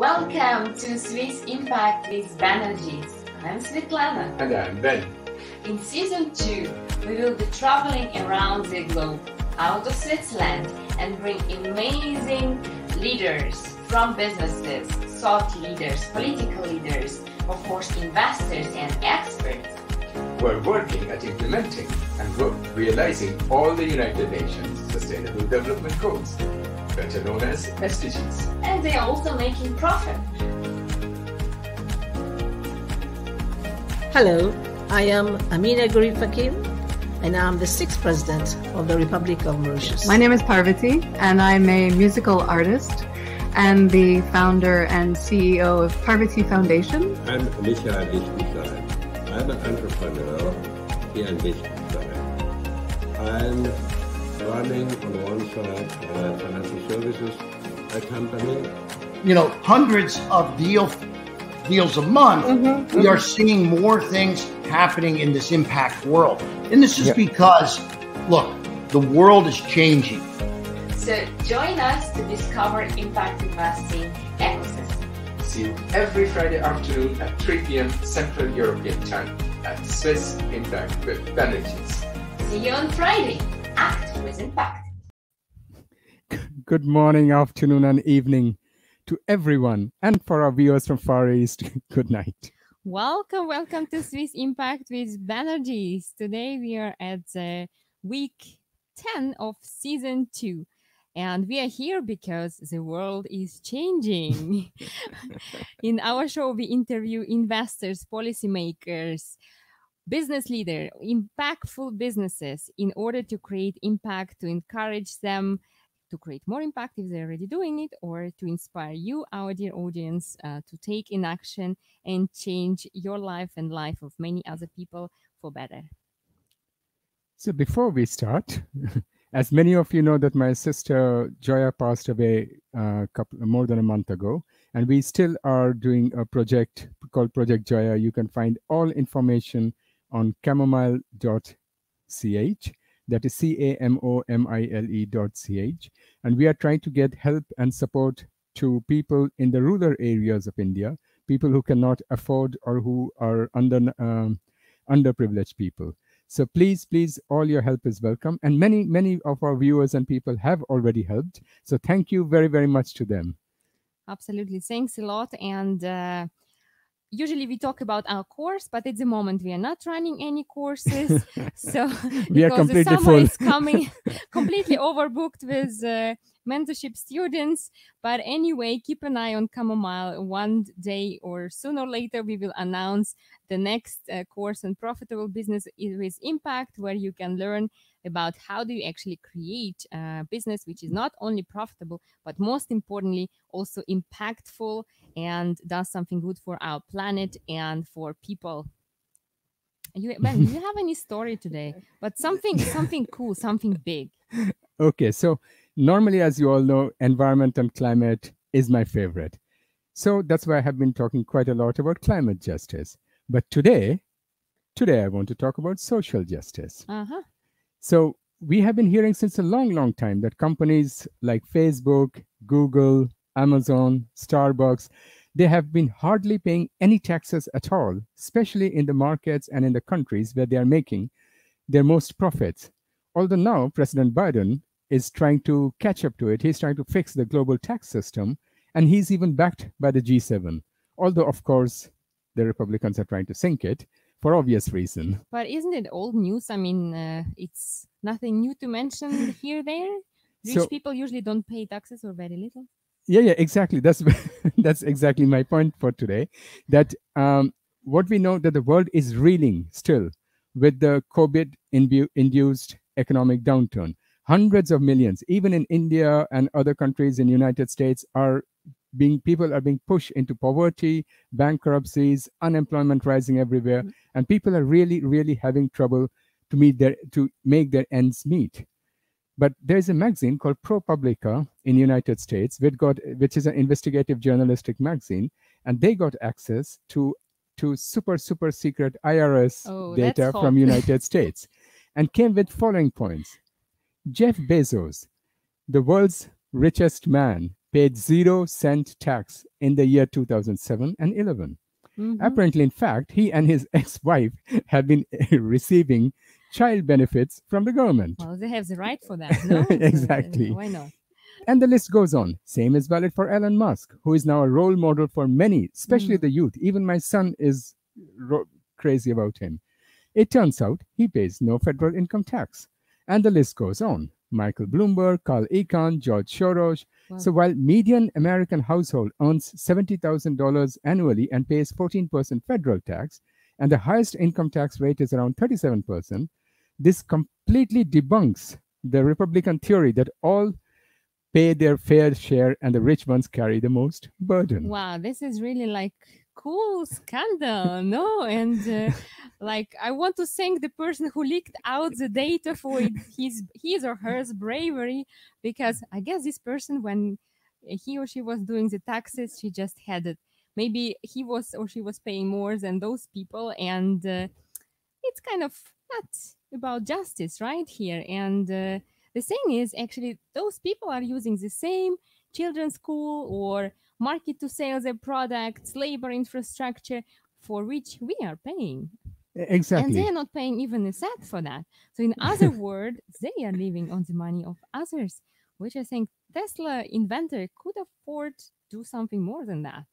Welcome to Swiss Impact with Banerjees. I'm Svetlana. And I'm Ben. In season 2, we will be traveling around the globe, out of Switzerland, and bring amazing leaders from businesses, thought leaders, political leaders, of course, investors and experts. We're working at implementing and realizing all the United Nations Sustainable Development Goals, better known as SDGs. And they are also making profit. Hello, I am Ameenah Gurib-Fakim, and I'm the sixth president of the Republic of Mauritius. My name is Parvati, and I'm a musical artist and the founder and CEO of Parvati Foundation. I'm Michael Lichtenstein. I'm an entrepreneur here in Liechtenstein. I'm running on one side uh, financial services a company. You know, hundreds of deal deals a month. Mm-hmm, we mm-hmm. are seeing more things happening in this impact world, and this is yep. because, look, the world is changing so join us to discover impact investing ecosystem. See you every Friday afternoon at 3 p.m. Central European Time at Swiss Impact with Banerjees. See you on Friday. Act with impact. Good morning, afternoon, and evening to everyone, and for our viewers from Far East, good night. Welcome, welcome to Swiss Impact with Banerjees. Today we are at uh, week 10 of season 2. And we are here because the world is changing. In our show, we interview investors, policymakers, business leader, impactful businesses in order to create impact, to encourage them to create more impact if they're already doing it, or to inspire you, our dear audience, uh, to take in action and change your life and life of many other people for better. So before we start, as many of you know that my sister Joya passed away a uh, couple more than a month ago, and we still are doing a project called Project Joya. You can find all information on camomile.ch. That is C A M O M I L E dot ch. And we are trying to get help and support to people in the rural areas of India, people who cannot afford or who are under um, underprivileged people. So please, please, all your help is welcome. And many, many of our viewers and people have already helped. So thank you very, very much to them. Absolutely. Thanks a lot. And uh, usually we talk about our course, but at the moment we are not running any courses. so we are completely the summer full. is coming completely overbooked with uh, mentorship students. But anyway, keep an eye on Camomile. One day or sooner or later, we will announce the next uh, course on profitable business with impact, where you can learn about how do you actually create a business which is not only profitable, but most importantly, also impactful and does something good for our planet and for people you ben do you have any story today but something something cool something big okay so normally, as you all know, environment and climate is my favorite. So that's why I have been talking quite a lot about climate justice. But today, today I want to talk about social justice. Uh-huh. So we have been hearing since a long, long time that companies like Facebook, Google, Amazon, Starbucks, they have been hardly paying any taxes at all, especially in the markets and in the countries where they are making their most profits. Although now President Biden is trying to catch up to it. He's trying to fix the global tax system, and he's even backed by the G7. Although, of course, the Republicans are trying to sink it for obvious reason. But isn't it old news? I mean, uh, it's nothing new to mention here there. Rich so, people usually don't pay taxes or very little. Yeah, yeah, exactly. That's that's exactly my point for today. That um, what we know that the world is reeling still with the COVID-induced economic downturn hundreds of millions even in india and other countries in united states are being people are being pushed into poverty bankruptcies unemployment rising everywhere mm-hmm. and people are really really having trouble to meet their to make their ends meet. But there's a magazine called propublica in united states which got which is an investigative journalistic magazine and they got access to to super super secret irs oh, data from united states and came with following points. Jeff Bezos, the world's richest man, paid zero cent tax in the year 2007 and 11. Mhm. Apparently, in fact, he and his ex-wife have been receiving child benefits from the government. Well, they have the right for that. No? Exactly. Why not? And the list goes on. Same is valid for Elon Musk, who is now a role model for many, especially Mm. the youth. Even my son is ro- crazy about him. It turns out he pays no federal income tax. And the list goes on. Michael Bloomberg, Carl Icahn, George Soros. Wow. So while median American household earns $70,000 annually and pays 14% federal tax, and the highest income tax rate is around 37%, this completely debunks the Republican theory that all pay their fair share and the rich ones carry the most burden. Wow, this is really like cool scandal, no? And uh, like I want to thank the person who leaked out the data for his his or her bravery, because I guess this person when he or she was doing the taxes, she just had it. Maybe he was or she was paying more than those people, and uh, it's kind of not about justice, right here. And uh, the thing is, actually, those people are using the same children's school or market to sell their products, labor infrastructure for which we are paying. And they are not paying even a cent for that. So, in other words, they are living on the money of others, which I think Tesla inventor could afford to do something more than that.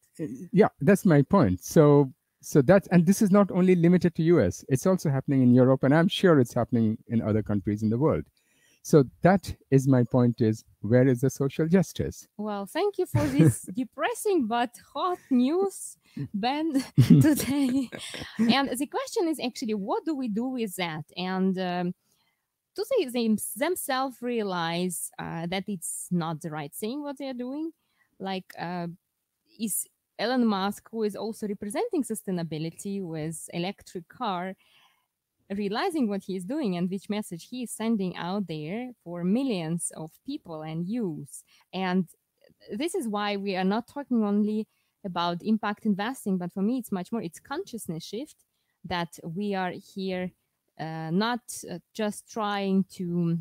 yeah that's my point so so that's and this is not only limited to us it's also happening in europe and i'm sure it's happening in other countries in the world so that is my point is where is the social justice Well, thank you for this depressing but hot news, Ben, today. and the question is actually, what do we do with that? And um, do they, they themselves realize uh, that it's not the right thing what they're doing? Like, uh, is Elon Musk, who is also representing sustainability with electric car, realizing what he is doing and which message he is sending out there for millions of people and youth. And this is why we are not talking only about impact investing, but for me, it's much more it's consciousness shift that we are here uh, not uh, just trying to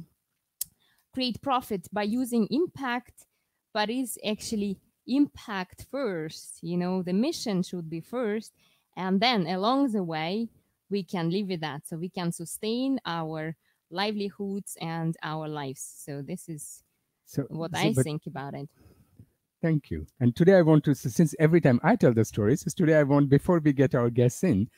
create profit by using impact, but is actually impact first. You know, the mission should be first, and then along the way, we can live with that. So we can sustain our livelihoods and our lives. So this is so what so- I think about it. thank you and today i want to since every time i tell the stories today i want before we get our guests in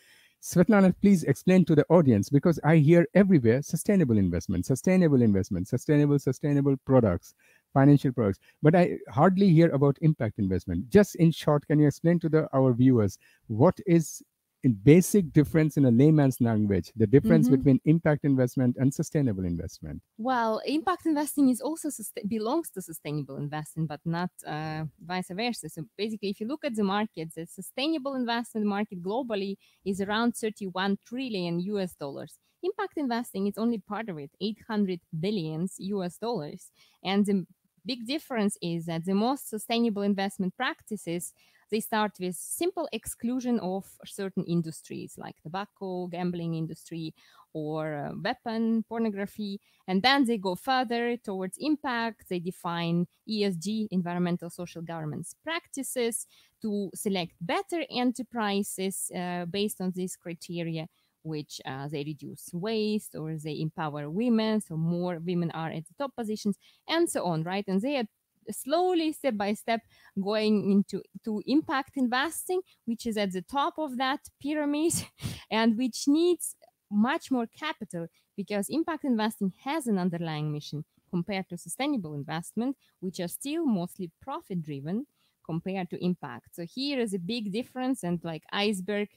Svetlana, please explain to the audience because I hear everywhere sustainable investment, sustainable investment, sustainable, sustainable products, financial products, but I hardly hear about impact investment. Just in short, can you explain to the our viewers what is in basic difference in a layman's language, the difference Mhm. between impact investment and sustainable investment? Well, impact investing is also belongs to sustainable investing, but not uh, vice versa. So basically, if you look at the market, the sustainable investment market globally is around 31 trillion US dollars. Impact investing is only part of it, 800 billions US dollars. And the big difference is that the most sustainable investment practices they start with simple exclusion of certain industries like tobacco, gambling industry, or uh, weapon pornography. And then they go further towards impact. They define esg environmental social governance practices to select better enterprises uh, based on these criteria which uh, they reduce waste or they empower women so more women are at the top positions and so on right? And they slowly step by step going into to impact investing which is at the top of that pyramid and which needs much more capital because impact investing has an underlying mission compared to sustainable investment, which are still mostly profit driven compared to impact. So here is a big difference and like iceberg,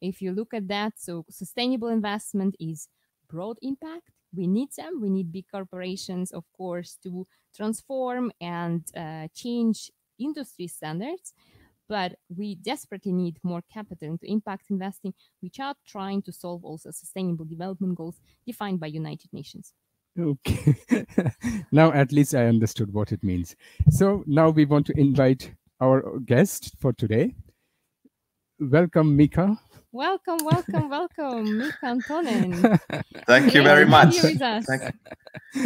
if you look at that, so sustainable investment is broad impact. We need them. We need big corporations, of course, to transform and uh, change industry standards but we desperately need more capital into impact investing, which are trying to solve also sustainable development goals defined by United Nations. Okay. now at least I understood what it means. So now we want to invite our guest for today. Welcome, Mika. Welcome, welcome, welcome, Mika Anttonen. Thank you very much. Thank,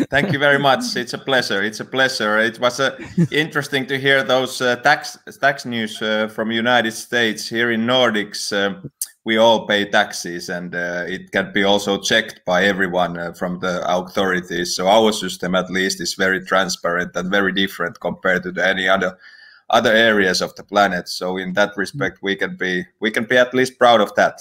thank you very much. It's a pleasure. It's a pleasure. It was uh, interesting to hear those uh, tax tax news uh, from United States. Here in Nordics, um, we all pay taxes, and uh, it can be also checked by everyone uh, from the authorities. So our system, at least, is very transparent and very different compared to the, any other other areas of the planet. So in that respect, we can be we can be at least proud of that.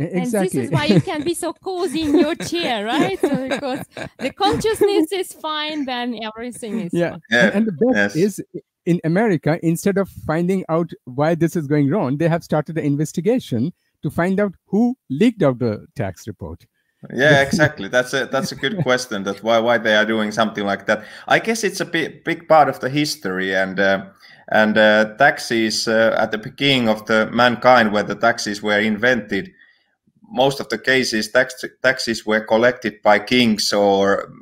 E- And this is why you can be so cozy in your chair, right? So because the consciousness is fine, then everything is yeah. fine. Yeah, And, and the best yes. is in America, instead of finding out why this is going wrong, they have started an investigation to find out who leaked out the tax report. Yeah, exactly. That's a that's a good question. That why why they are doing something like that. I guess it's a big big part of the history and uh, and uh, taxes uh, at the beginning of the mankind when the taxes were invented. Most of the cases, tax, taxes were collected by kings or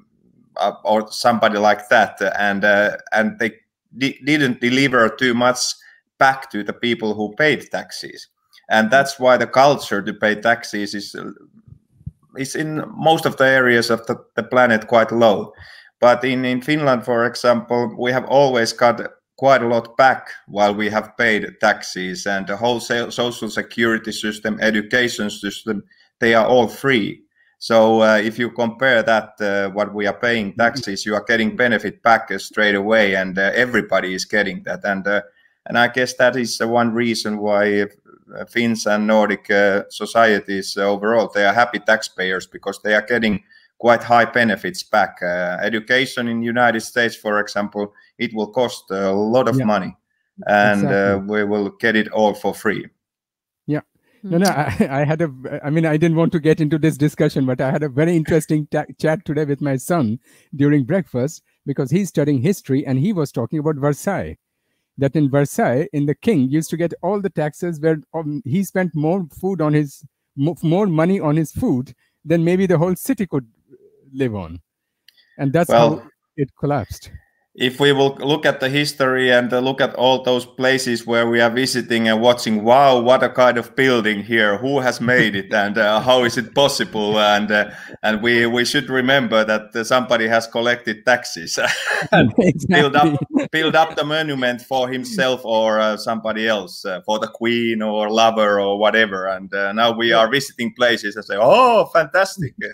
uh, or somebody like that, and uh, and they di- didn't deliver too much back to the people who paid taxes, and that's why the culture to pay taxes is is in most of the areas of the, the planet quite low. But in, in Finland, for example, we have always got quite a lot back while we have paid taxes and the whole social security system, education system, they are all free. So uh, if you compare that, uh, what we are paying taxes, you are getting benefit back straight away, and uh, everybody is getting that. And uh, and I guess that is one reason why uh, Finns and Nordic uh, societies overall they are happy taxpayers because they are getting quite high benefits back. Uh, education in United States, for example, it will cost a lot of Yeah. money, and uh, Exactly. we will get it all for free. Yeah, no, no, I, I had a, I mean, I didn't want to get into this discussion, but I had a very interesting ta- chat today with my son during breakfast because he's studying history and he was talking about Versailles. That in Versailles, in the king used to get all the taxes where um, he spent more food on his, more money on his food than maybe the whole city could live on. And that's Well, how it collapsed. If we will look at the history and look at all those places where we are visiting and watching, wow, what a kind of building here! Who has made it, and uh, how is it possible? And uh, and we we should remember that uh, somebody has collected taxes and build up build up the monument for himself or uh, somebody else, uh, for the queen or lover or whatever. And uh, now we are visiting places and say, oh, fantastic!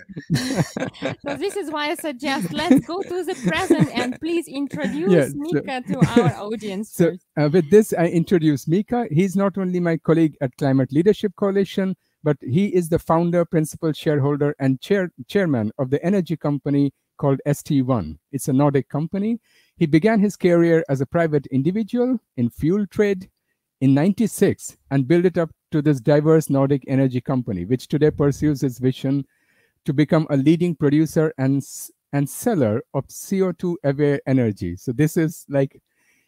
So this is why I suggest let's go to the present and please introduce Yeah, so- Mika to our audience So uh, with this, I introduce Mika. He's not only my colleague at Climate Leadership Coalition, but he is the founder, principal shareholder, and chair, chairman of the energy company called ST1. It's a Nordic company. He began his career as a private individual in fuel trade in 96 and built it up to this diverse Nordic energy company, which today pursues its vision to become a leading producer and and seller of CO2 aware energy. So this is like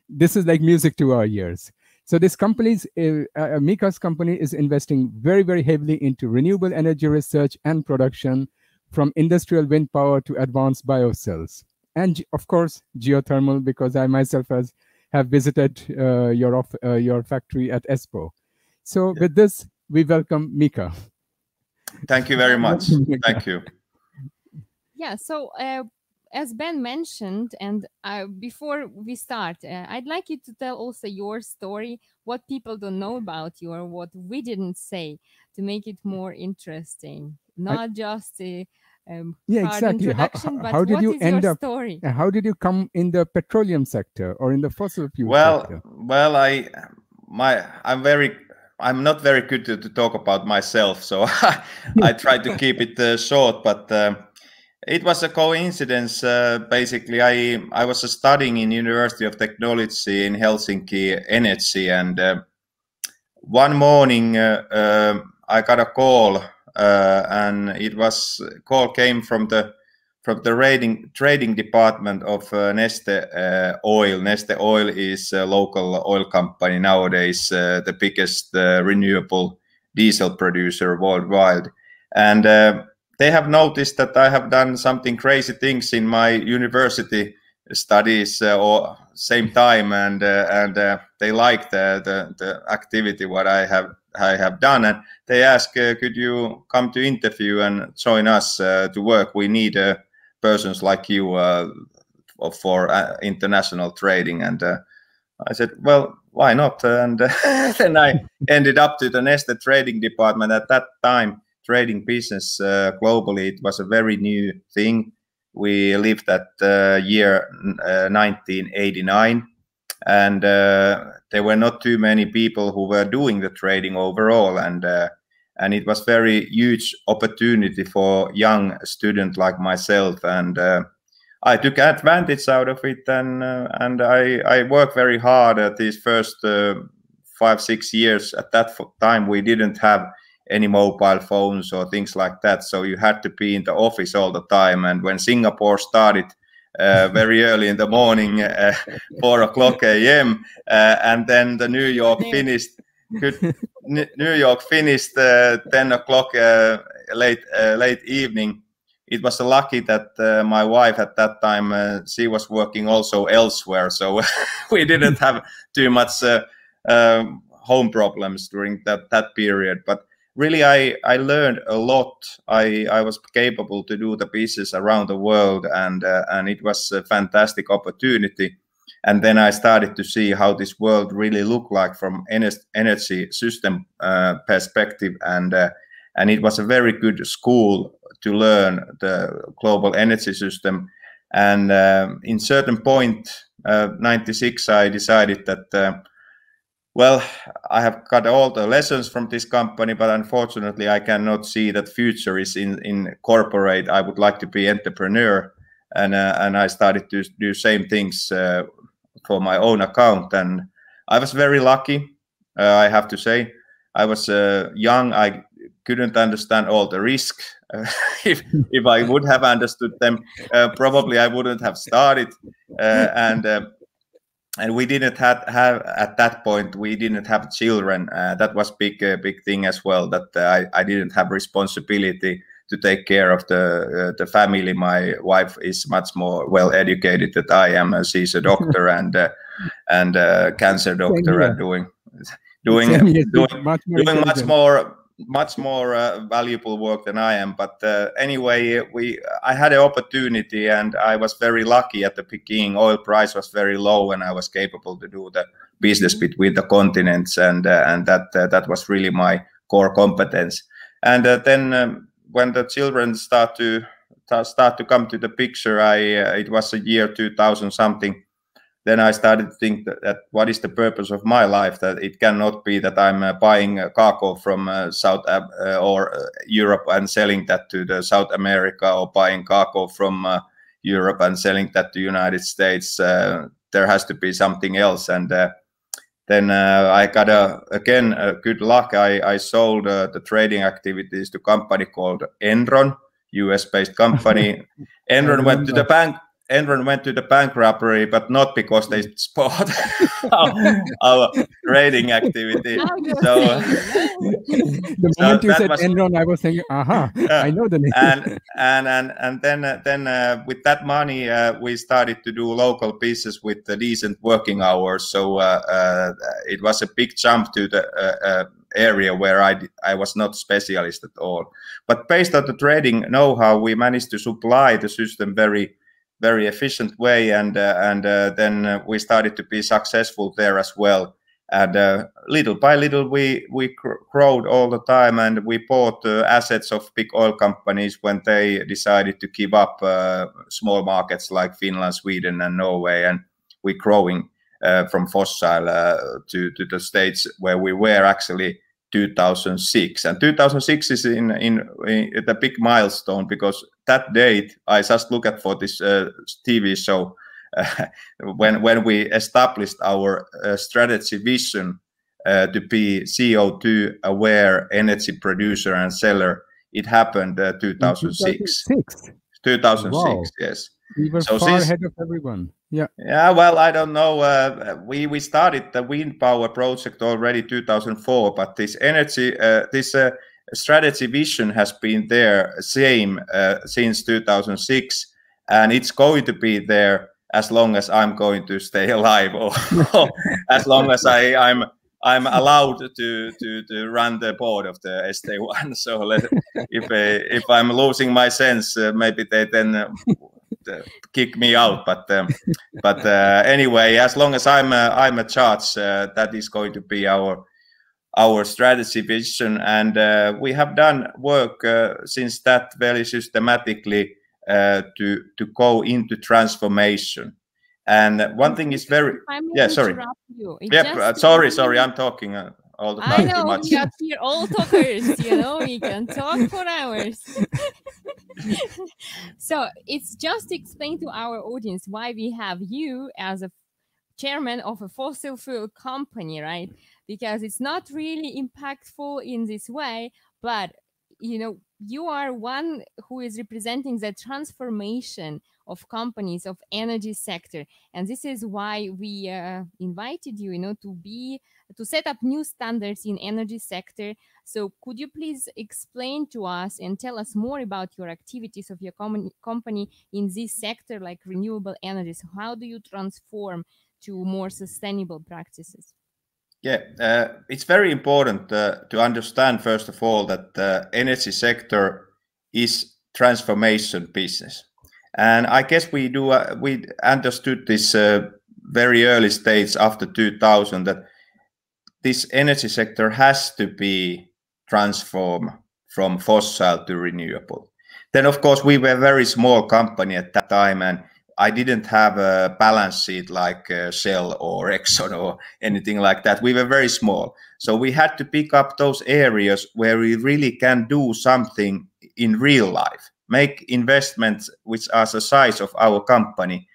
this is like music to our ears. So this company's uh, uh, Mika's company is investing very very heavily into renewable energy research and production, from industrial wind power to advanced biofuels, and of course geothermal because I myself has have visited uh, your off, uh, your factory at Espoo. So with this, we welcome Mika. Thank you very much. Thank you. Yeah, so uh, as Ben mentioned, and uh, before we start, uh, I'd like you to tell also your story, what people don't know about you, or what we didn't say, to make it more interesting. Not just a um, Yeah, hard exactly. How, introduction, how- but how did what you is end your up? story? How did you come in the petroleum sector or in the fossil fuel well sector? well i my i'm very i'm not very good to, to talk about myself so i try to keep it uh, short but uh, it was a coincidence uh, basically i i was studying in university of technology in helsinki energy and uh, one morning uh, uh, i got a call uh, and it was call came from the from the trading trading department of uh, Neste uh, Oil. Neste Oil is a local oil company nowadays, the biggest renewable diesel producer worldwide, and they have noticed that I have done something crazy things in my university studies uh, or same time, and uh, and uh, they like the, the the activity what I have I have done, and they ask, could you come to interview and join us to work? We need persons like you for international trading, and I said, well, why not? And then I ended up to the Neste trading department. At that time, trading business uh, globally, it was a very new thing. We lived that the year uh, 1989, and uh, there were not too many people who were doing the trading overall, and uh, and it was very huge opportunity for young student like myself and uh, I took advantage out of it, and uh, and I I worked very hard at these first uh, five six years. At that time, we didn't have any mobile phones or things like that, so you had to be in the office all the time. And when Singapore started. Uh, very early in the morning, uh, four o'clock a.m., uh, and then the New York finished. Good, New York finished uh, ten o'clock late late evening, it was lucky that uh, my wife at that time uh, she was working also elsewhere so we didn't have too much uh, um, home problems during that that period but really i i learned a lot. I i was capable to do the pieces around the world and uh, and it was a fantastic opportunity. And then i started to see how this world really looked like from energy system uh, perspective. And uh, and it was a very good school to learn the global energy system. And um, in certain point, uh, 96, I decided that, uh, well, I have got all the lessons from this company, but unfortunately, I cannot see that future is in, in corporate. I would like to be entrepreneur. And, uh, and I started to do same things uh, for my own account. And I was very lucky, uh, I have to say. I was uh, young. I couldn't understand all the risk. If if I would have understood them, uh, probably I wouldn't have started. Uh, and and we didn't have, have at that point we didn't have children. Uh, that was big uh, big thing as well. That uh, I I didn't have responsibility to take care of the uh, the family. My wife is much more well educated than I am. She's a doctor and and cancer doctor and doing doing doing, much more, doing much more much more uh, valuable work than I am. But uh, anyway, we I had an opportunity, and I was very lucky at the beginning. Oil price was very low, and I was capable to do the business mm-hmm. between the continents, and uh, and that uh, that was really my core competence. And uh, then um, when the children start to start to come to the picture, I uh, it was a year 2000 something then I started to think that, that, what is the purpose of my life? That it cannot be that I'm uh, buying a cargo from uh, South uh, or uh, Europe and selling that to the South America, or buying cargo from uh, Europe and selling that to the United States. Uh, there has to be something else, and then I got a again good luck. I I sold the trading activities to a company called Enron, US-based company. Enron went to the bank Enron went to the bank robbery, but not because they spot our, our trading activity. So, the so moment you said was, Enron, I was thinking, aha, uh, I know the name. and and and and then uh, then uh, with that money, uh, we started to do local pieces with the decent working hours. So uh, uh, it was a big jump to the area where I I was not specialist at all. But based on the trading know-how, we managed to supply the system very very efficient way and uh, and uh, then uh, we started to be successful there as well. And little by little we we growed all the time and we bought assets of big oil companies when they decided to give up small markets like Finland Sweden and Norway and we're growing from fossil to to the states where we were actually 2006 and 2006 is in, in, in the big milestone because that date i just look at for this uh, tv show uh, when when we established our uh, strategy vision uh, to be co2 aware energy producer and seller it happened uh, 2006 2006, 2006 wow. yes. We were so far since, ahead of everyone yeah. Yeah. Well, I don't know. Uh, we we started the wind power project already 2004, but this energy, uh, this uh, strategy vision has been there same uh, since 2006, and it's going to be there as long as I'm going to stay alive, or, as long as I, I'm I'm allowed to to to run the board of the ST1. So let, if uh, if I'm losing my sense, uh, maybe they then kick me out. But um, but uh, anyway, as long as I'm uh, I'm a charge, uh, that is going to be our our strategy vision, and we have done work since that very systematically to to go into transformation. And one thing is very yeah. Sorry. Yeah. sorry. Sorry. I'm talking uh, all the time. I know we are here all talkers. You know, we can talk for hours. so it's just explain to our audience why we have you as a chairman of a fossil fuel company, right? Because it's not really impactful in this way, but you know, you are one who is representing the transformation of companies of energy sector and this is why we uh, invited you you know to be to set up new standards in energy sector. So could you please explain to us and tell us more about your activities of your com company in this sector like renewable energies? How do you transform to more sustainable practices? Yeah, uh, it's very important uh, to understand, first of all, that the energy sector is transformation business. And I guess we do uh, we understood this uh, very early stage after 2000 that this energy sector has to be transformed from fossil to renewable. Then, of course, we were a very small company at that time, and I didn't have a balance sheet like uh, Shell or Exxon or anything like that. We were very small. So we had to pick up those areas where we really can do something in real life make investments which are the size of our company.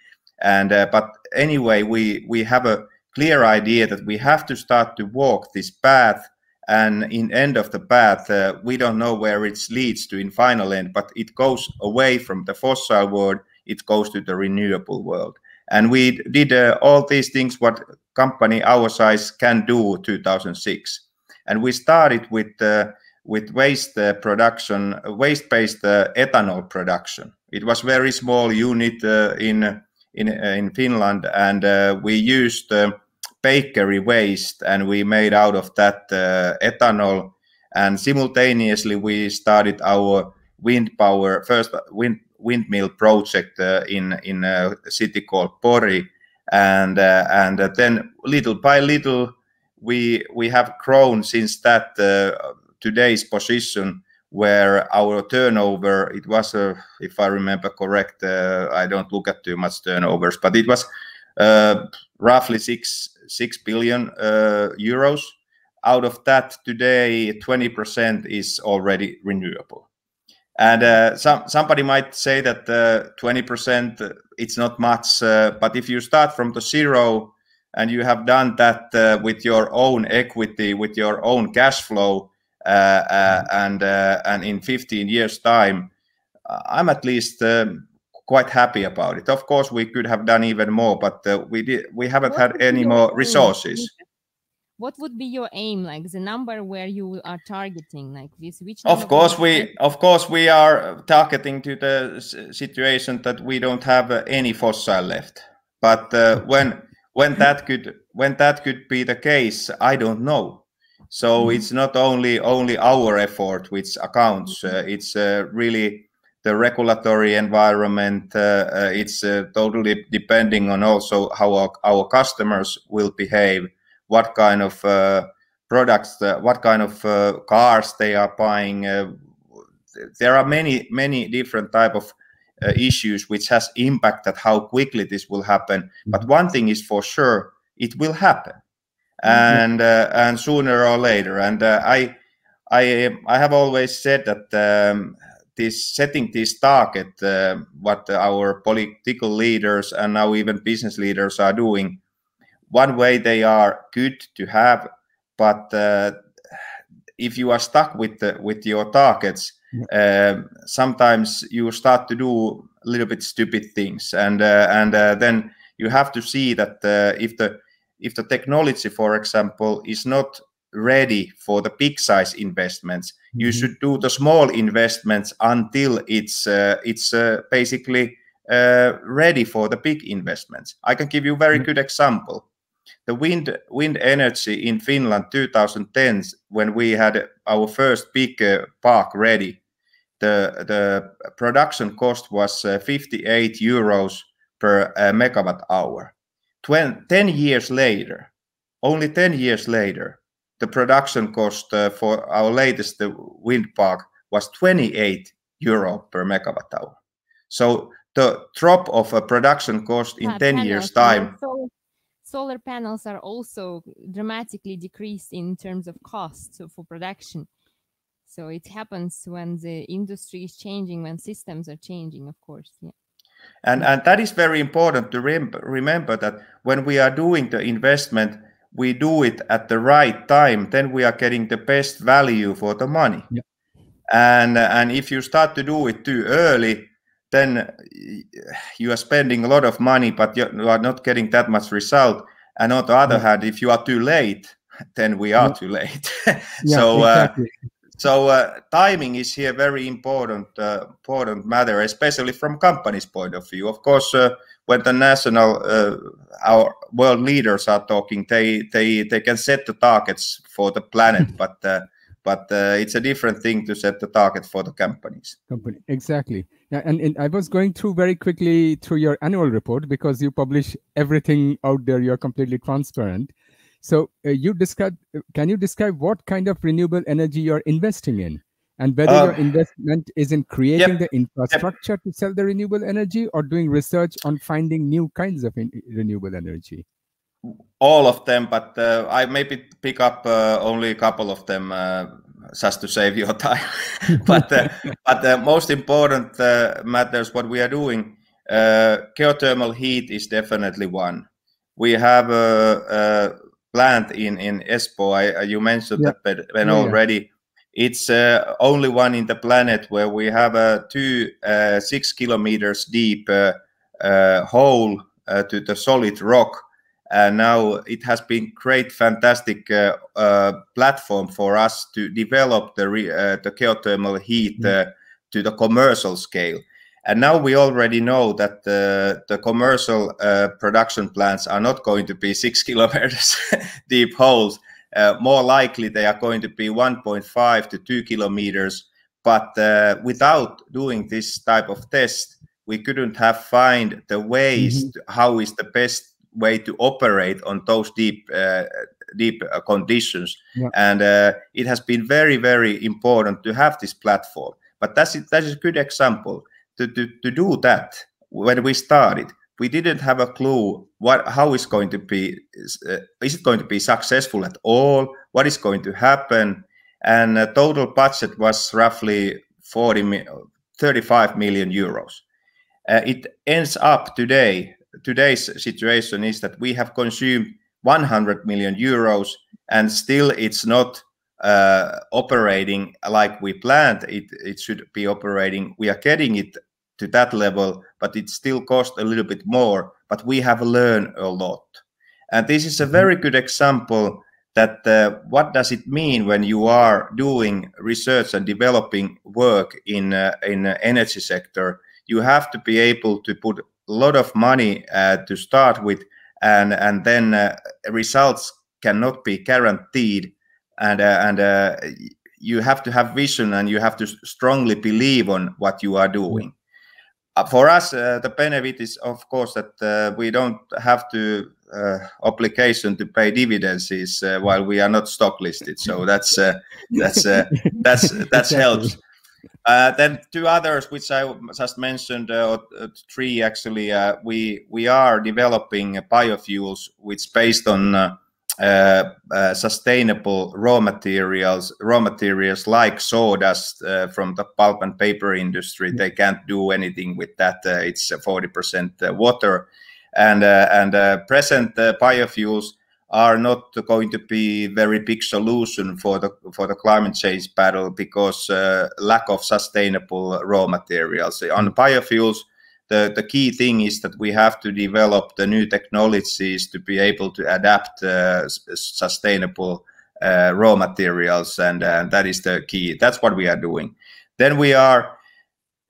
And uh, but anyway, we we have a clear idea that we have to start to walk this path. And in end of the path, uh, we don't know where it leads to in final end, but it goes away from the fossil world. It goes to the renewable world. And we did uh, all these things what company our size can do 2006. And we started with uh, with waste uh, production, waste-based uh, ethanol production. It was very small unit uh, in in in Finland, and we used bakery waste, and we made out of that ethanol. And simultaneously, we started our wind power first wind windmill project uh, in in a city called Pori, and uh, and then little by little we we have grown since that uh, today's position where our turnover it was uh, if i remember correct uh, i don't look at too much turnovers but it was uh, roughly 6 6 billion uh, euros. Out of that today 20% is already renewable. And uh, some somebody might say that 20% uh, it's not much but if you start from the zero and you have done that with your own equity with your own cash flow uh, uh, and uh, and in 15 years time i'm at least um, quite happy about it of course we could have done even more but we did we haven't what had any more resources what would be your aim like the number where you are targeting like this which of course we of course we are targeting to the situation that we don't have uh, any fossil left but uh, when when that could when that could be the case i don't know so mm-hmm. it's not only only our effort which accounts. Mm-hmm. Uh, it's uh, really the regulatory environment. Uh, uh it's uh, totally depending on also how our, our, customers will behave, what kind of uh, products, what kind of cars they are buying. there are many many different type of issues which has impacted how quickly this will happen. But mm-hmm. one thing is for sure, it will happen and uh, and sooner or later. And uh, I I I have always said that um, this setting this target, uh, what our political leaders and now even business leaders are doing, one way they are good to have, but uh, if you are stuck with the, with your targets, uh, sometimes you start to do a little bit stupid things, and uh, and then you have to see that if the if the technology, for example, is not ready for the big size investments, mm-hmm. you should do the small investments until it's uh, it's uh, basically uh, ready for the big investments. I can give you a very Mm. good example. The wind wind energy in Finland 2010 when we had our first big uh, park ready, the the production cost was uh, 58 euros per uh, megawatt hour. Twen- 10 years later, only 10 years later, the production cost uh, for our latest uh, wind park was 28 euro per megawatt hour. So the drop of a production cost in Ah, 10 panels, years time Solar, solar panels are also dramatically decreased in terms of cost for production. So it happens when the industry is changing, when systems are changing, of course. Yeah. And, and that is very important to rem- remember that when we are doing the investment, we do it at the right time, then we are getting the best value for the money. Yeah. And, and if you start to do it too early, then you are spending a lot of money, but you are not getting that much result. And on the other Yeah. hand, if you are too late, then we are Yeah. too late. So, uh, so uh, timing is here very important, uh, important matter, especially from company's point of view. Of course, uh, when the national, uh, our world leaders are talking, they they they can set the targets for the planet, but uh, but uh, it's a different thing to set the target for the companies. company exactly. Yeah, and, and i was going through very quickly through your annual report because you publish everything out there you're completely transparent. So uh, you describe can you describe what kind of renewable energy you're investing in and whether your Um, investment is in creating yep, the infrastructure to sell the renewable energy or doing research on finding new kinds of in- renewable energy All of them, but uh, I maybe pick up uh, only a couple of them uh, just to save your time. but uh, but the most important uh, matters what we are doing. Uh, geothermal heat is definitely one. We have a, a plant in in Espoo. I, uh, you mentioned Yeah. that Ben, Ben Yeah, yeah. It's uh, only one in the planet where we have a two uh, six kilometers deep uh, uh, hole uh, to the solid rock. And now it has been great fantastic uh, platform for us to develop the the geothermal heat uh, to the commercial scale. And now we already know that the, the commercial uh, production plants are not going to be six kilometers deep holes more likely they are going to be 1.5 to 2 kilometers but uh, without doing this type of test we couldn't have find the ways to, how is the best way to operate on those deep uh, deep uh, conditions. Yeah. and uh, it has been very very important to have this platform. But that's that is a good example to, to, to do that when we started we didn't have a clue what how is going to be is, uh, is it going to be successful at all? What is going to happen? And uh, total budget was roughly 40 mi- 35 million euros. Uh, it ends up today today's situation is that we have consumed 100 million euros and still it's not uh, operating like we planned. It it should be operating. We are getting it to that level but it still costs a little bit more but we have learned a lot. And this is a very good example that uh, what does it mean when you are doing research and developing work in uh, in uh, energy sector? You have to be able to put a lot of money uh, to start with and and then uh, results cannot be guaranteed. And uh, and uh, you have to have vision and you have to strongly believe on what you are doing for us uh, the benefit is of course that uh, we don't have to uh, obligation to pay dividends is uh, while we are not stock listed so that's uh, that's uh, that's that's Exactly. helps uh, then two others, which I just mentioned, uh, uh, three actually. Uh, we we are developing biofuels, which based on uh, uh, uh, sustainable raw materials, raw materials like sawdust uh, from the pulp and paper industry. They can't do anything with that. Uh, it's forty percent water, and uh, and uh, present uh, biofuels are not going to be very big solution for the for the climate change battle because uh, lack of sustainable raw materials on biofuels the, the key thing is that we have to develop the new technologies to be able to adapt uh, sustainable uh, raw materials and that is the key. That's what we are doing. Then we are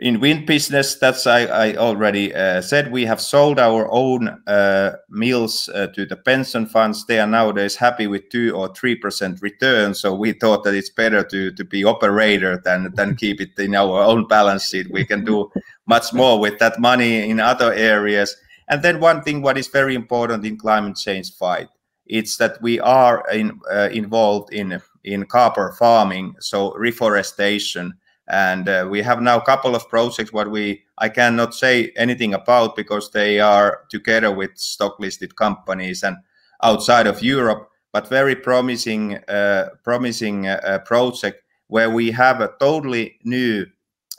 in wind business, that's I, I already uh, said. We have sold our own uh, mills uh, to the pension funds. They are nowadays happy with two or three percent return. So we thought that it's better to to be operator than than keep it in our own balance sheet. We can do much more with that money in other areas. And then one thing, what is very important in climate change fight, it's that we are in, uh, involved in in carbon farming, so reforestation and uh, we have now a couple of projects what we i cannot say anything about because they are together with stock listed companies and outside of europe but very promising uh, promising uh, project where we have a totally new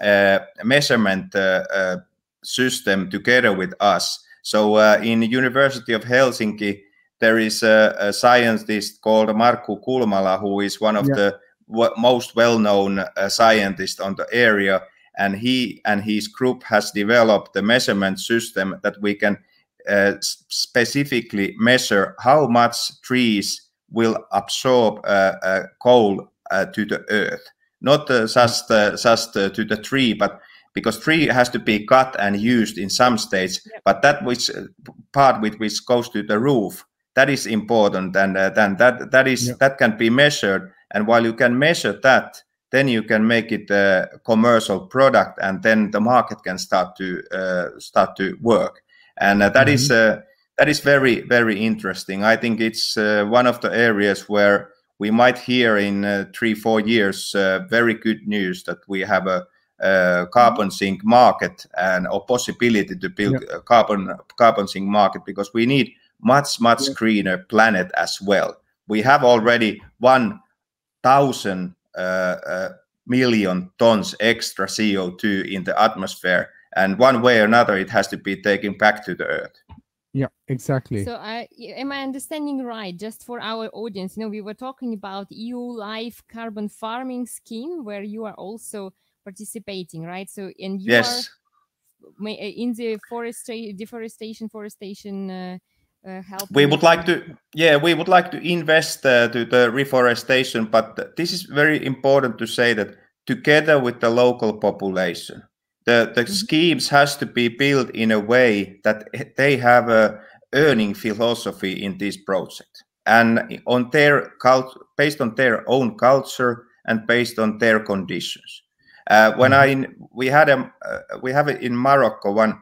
uh, measurement uh, uh, system together with us so in university of helsinki there is a, a scientist called markku kulmala who is one of yeah. the most well-known uh, scientist on the area and he and his group has developed a measurement system that we can uh, specifically measure how much trees will absorb uh, uh coal uh, to the earth. Not uh, just just to the tree but because tree has to be cut and used in some states but that which part with which goes to the roof that is important and then that that is that can be measured and while you can measure that, then you can make it a commercial product, and then the market can start to uh, start to work. And uh, that mm -hmm. is uh, that is very very interesting. I think it's uh, one of the areas where we might hear in uh, three four years uh, very good news that we have a carbon sink market and a possibility to build yeah. a carbon carbon sink market because we need much much yeah. greener planet as well. We have already one thousand uh, uh, million tons extra CO2 in the atmosphere, and one way or another, it has to be taken back to the earth. Yeah, exactly. So, uh, am I understanding right? Just for our audience, you know, we were talking about EU Life carbon farming scheme, where you are also participating, right? So, and you yes. are in the forest deforestation, forestation uh, uh, help we would like to yeah we would like to invest uh, to the reforestation but this is very important to say that together with the local population the the mm -hmm. schemes has to be built in a way that they have a earning philosophy in this project and on their cult based on their own culture and based on their conditions uh, when mm -hmm. i we had a uh, we have in morocco one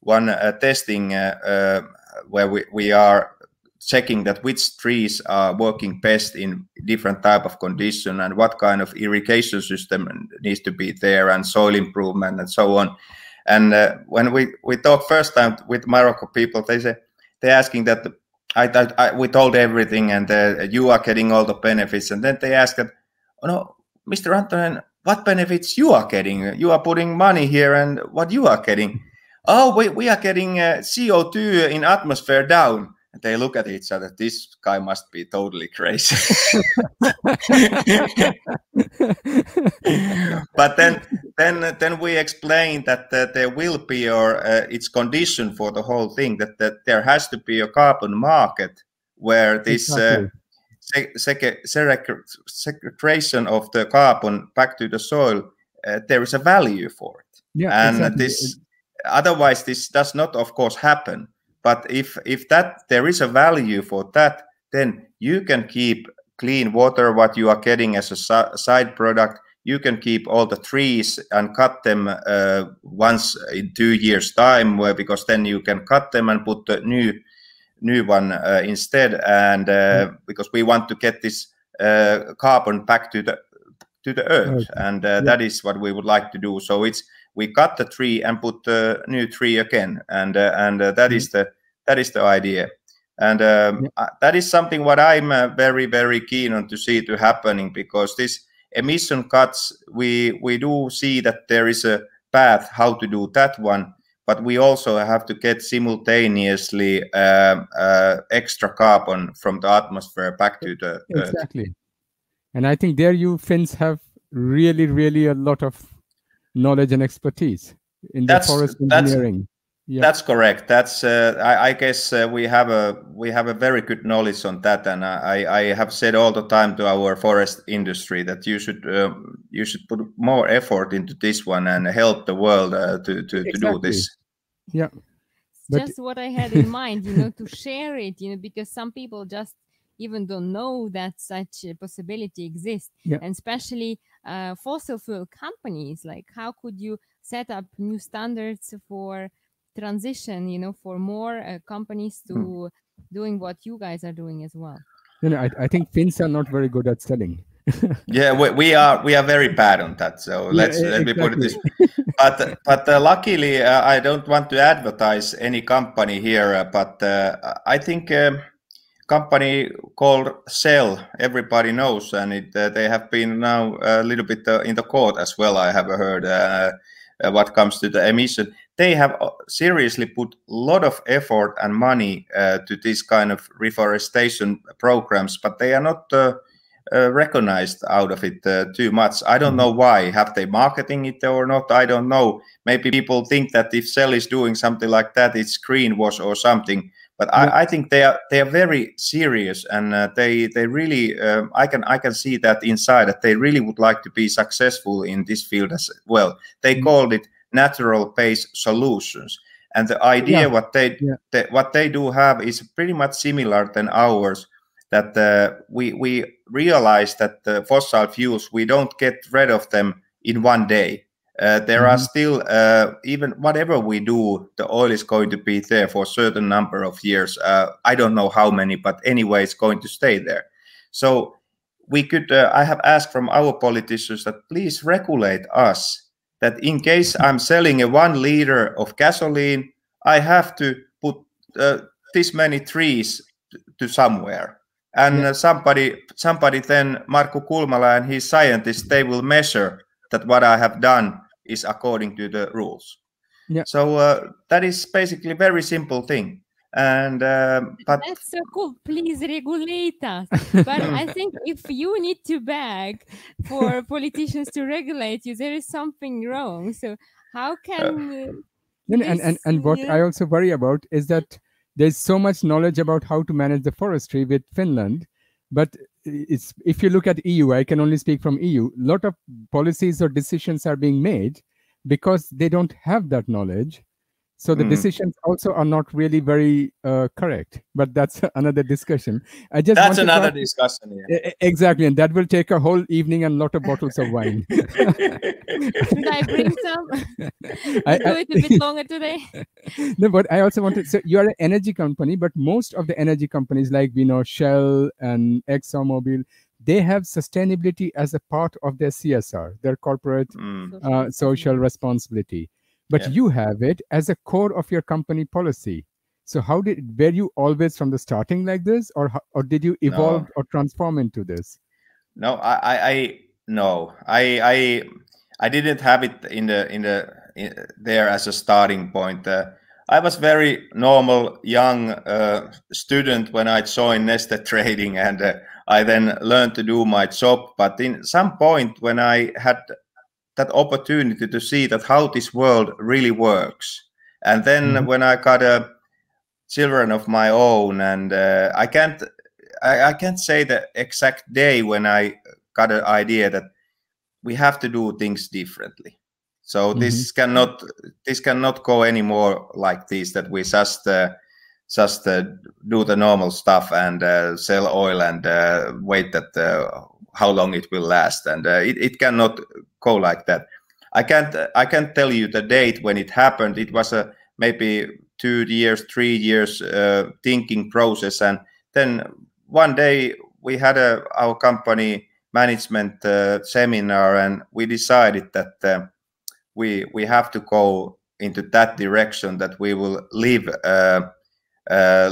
one uh, testing uh, where we, we are checking that which trees are working best in different type of condition and what kind of irrigation system needs to be there and soil improvement and so on. And uh, when we we talk first time with morocco people they say they're asking that I, I, we told everything and uh, you are getting all the benefits. And then they ask that oh no mr anttonen what benefits you are getting? You are putting money here and what you are getting oh, we, we are getting uh, CO2 in atmosphere down. And they look at each other. This guy must be totally crazy. but then, then, then we explain that uh, there will be, or uh, it's condition for the whole thing that, that there has to be a carbon market where this uh, sequestration of the carbon back to the soil, uh, there is a value for it. Yeah, and exactly. this otherwise this does not of course happen but if if that there is a value for that then you can keep clean water what you are getting as a side product you can keep all the trees and cut them uh, once in two years time where because then you can cut them and put the new new one uh, instead and uh, mm. because we want to get this uh, carbon back to the to the earth okay. and uh, yeah. that is what we would like to do so it's we cut the tree and put the new tree again. And uh, and uh, that is the that is the idea. And um, yeah. that is something what i'm uh, very very keen on to see to happening because this emission cuts we we do see that there is a path how to do that one but we also have to get simultaneously um, uh, extra carbon from the atmosphere back to the exactly. And i think there you finns have really really a lot of knowledge and expertise in the forest engineering. Yeah. That's correct. That's uh, I, I, guess uh, we have a we have a very good knowledge on that, and I, I have said all the time to our forest industry that you should um, you should put more effort into this one and help the world uh, to to, Exactly. to do this. Yeah. But- just what I had in mind, you know, to share it, you know, because some people just even don't know that such a possibility exists, Yeah. and especially uh, fossil fuel companies. Like, how could you set up new standards for transition? You know, for more uh, companies to Hmm. doing what you guys are doing as well. You know, I, I think Finns are not very good at selling. Yeah, we, we are we are very bad on that. So let's e- let me put it this. exactly. But but uh, luckily, uh, I don't want to advertise any company here. Uh, but uh, I think um, company called Shell, everybody knows, and it, uh, they have been now a little bit uh, in the court as well. I have heard uh, uh, what comes to the emission. They have uh, seriously put a lot of effort and money uh, to this kind of reforestation programs, but they are not. Recognized out of it uh, too much. I don't know why. Have they marketing it or not? I don't know. Maybe people think that if Shell is doing something like that, it's greenwash or something. But Yeah. I, I think they are they are very serious and uh, they they really um, I can I can see that inside that they really would like to be successful in this field as well. They Mm. called it natural based solutions. And the idea Yeah. what they, Yeah. they what they do have is pretty much similar than ours that uh, we we realize that the fossil fuels we don't get rid of them in one day. Uh, there are Mhm. still uh, even whatever we do, the oil is going to be there for a certain number of years. Uh, I don't know how many, but anyway, it's going to stay there. So we could. Uh, I have asked from our politicians that please regulate us. That in case I'm selling a one liter of gasoline, I have to put uh, this many trees t- to somewhere and Yeah. somebody somebody then markku kulmala and his scientists they will measure that what i have done is according to the rules Yeah. so uh, that is basically a very simple thing and um, but That's so cool. Please regulate us. But I think if you need to beg for politicians to regulate you, there is something wrong. So how can uh, And, and, and, and what yeah. I also worry about is that there's so much knowledge about how to manage the forestry with Finland, but it's if you look at EU, I can only speak from EU. A lot of policies or decisions are being made because they don't have that knowledge. So the Mm. decisions also are not really very uh, correct. But that's another discussion. I just that's wanted to another discussion yeah. Exactly, and that will take a whole evening and a lot of bottles of wine. should I bring some? I- do I- it a bit longer today. no, but I also wanted. So you are an energy company, but most of the energy companies, like we know Shell and ExxonMobil, they have sustainability as a part of their CSR, their corporate Mm. uh, social responsibility. But Yeah. you have it as a core of your company policy. So how did were you always from the starting like this, or or did you evolve or transform into this? No, I, I, I no, I, I, I didn't have it in the in the in, there as a starting point. Uh, I was very normal young uh, student when I joined Neste Trading, and uh, I then learned to do my job. But in some point when I had that opportunity to see that how this world really works, and then Mhm. when I got a children of my own, and uh, I can't I, I can't say the exact day when I got an idea that we have to do things differently. So this cannot this cannot go anymore like this. That we just uh, just uh, do the normal stuff and uh, sell oil and uh, wait that uh, how long it will last, and uh, it, it cannot go like that. I can't I can't tell you the date when it happened. It was a maybe two years, three years uh, thinking process, and then one day we had a our company management seminar, and we decided that we we have to go into that direction that we will uh,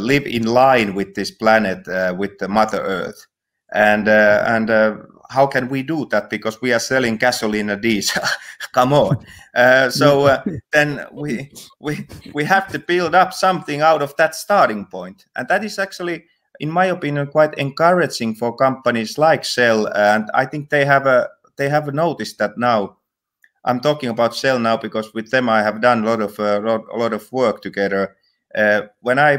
live in line with this planet uh, with the Mother Earth, and uh, and uh, how can we do that? Because we are selling gasoline and diesel. Come on. Uh, so uh, then we we we have to build up something out of that starting point. And that is actually in my opinion quite encouraging for companies like shell. And i think they have a they have noticed that now. I'm talking about shell now because with them i have done a lot of uh, lot, a lot of work together. uh, when i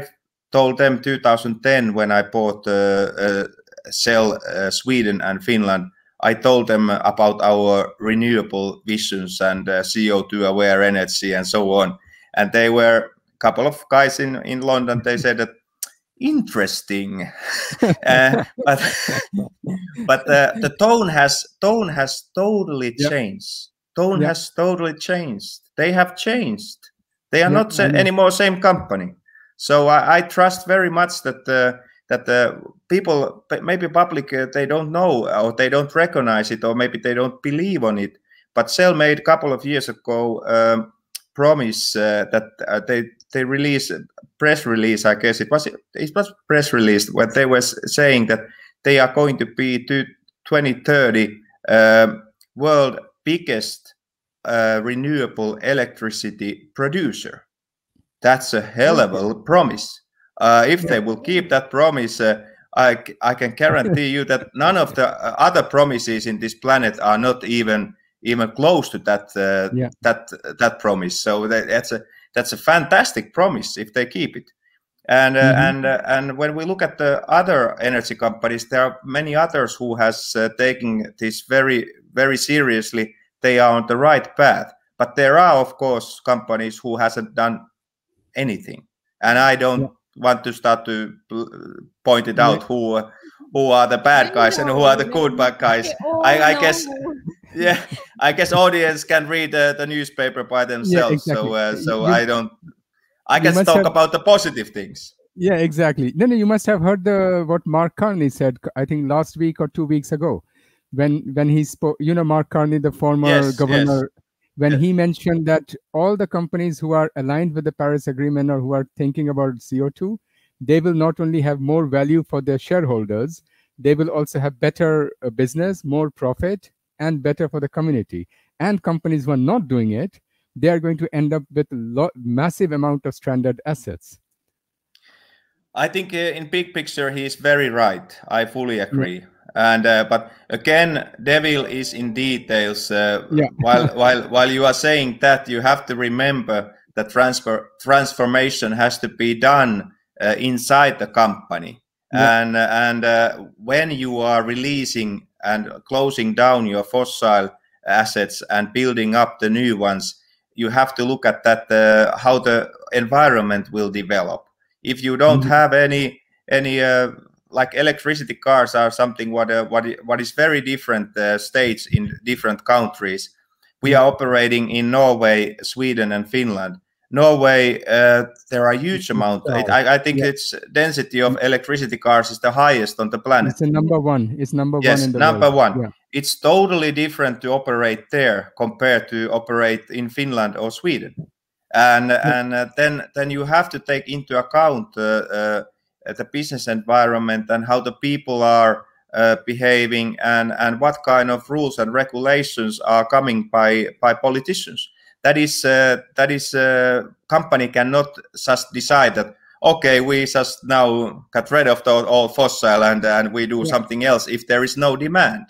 told them 2010 when i bought uh, uh, uh, Sweden and Finland. I told them about our renewable visions and uh, CO2 aware energy and so on. And they were a couple of guys in, in London, they said that interesting uh, but but uh, the tone has tone has totally yep. changed tone yep. has totally changed they have changed they are yep. not anymore same company so I, I trust very much that uh, that the people maybe public uh, they don't know or they don't recognize it or maybe they don't believe on it but Shell made a couple of years ago um, promise uh, that uh, they they release press release i guess it was it was press release where they were saying that they are going to be to 2030 uh, world biggest uh, renewable electricity producer that's a hell of a promise uh, if they will keep that promise uh, I, I can guarantee you that none of the uh, other promises in this planet are not even even close to that yeah. that that promise so that, that's a that's a fantastic promise if they keep it. And uh, mm-hmm. and uh, and when we look at the other energy companies, there are many others who has uh, taken this very very seriously. They are on the right path, but there are of course companies who hasn't done anything, and I don't yeah. want to start to point it out yeah. who who are the bad guys and who are the good bad guys. Oh, I, I no. guess yeah, I guess audience can read uh, the newspaper by themselves. Yeah, exactly. So, uh, so you, I don't. I can talk have, about the positive things. Yeah, exactly. No, no, you must have heard the what Mark Carney said. I think last week or two weeks ago, when when he spoke. You know, Mark Carney, the former yes, governor. Yes. When yes. he mentioned that all the companies who are aligned with the Paris Agreement or who are thinking about CO2, they will not only have more value for their shareholders, they will also have better uh, business, more profit, and better for the community. And companies who are not doing it, they are going to end up with a massive amount of stranded assets. I think uh, in big picture he is very right. I fully agree. And uh, but again, devil is in details. Uh, yeah. while while while you are saying that, you have to remember that transfer transformation has to be done uh, inside the company. Yeah. And and uh, when you are releasing and closing down your fossil assets and building up the new ones, you have to look at that uh, how the environment will develop. If you don't mm -hmm. have any any uh, like electricity cars are something what uh, what what is very different uh, states in different countries. We are operating in Norway, Sweden, and Finland Norway, uh, there are huge amount. I, I, think yeah. its density of electricity cars is the highest on the planet. It's number one. It's number yes, one. Yes, number world. one. Yeah. It's totally different to operate there compared to operate in Finland or Sweden, and yeah. and uh, then then you have to take into account uh, uh the business environment and how the people are uh, behaving and and what kind of rules and regulations are coming by by politicians that is uh, that is uh, company cannot just decide that okay we just now got rid of the, all fossil and and we do yeah. something else if there is no demand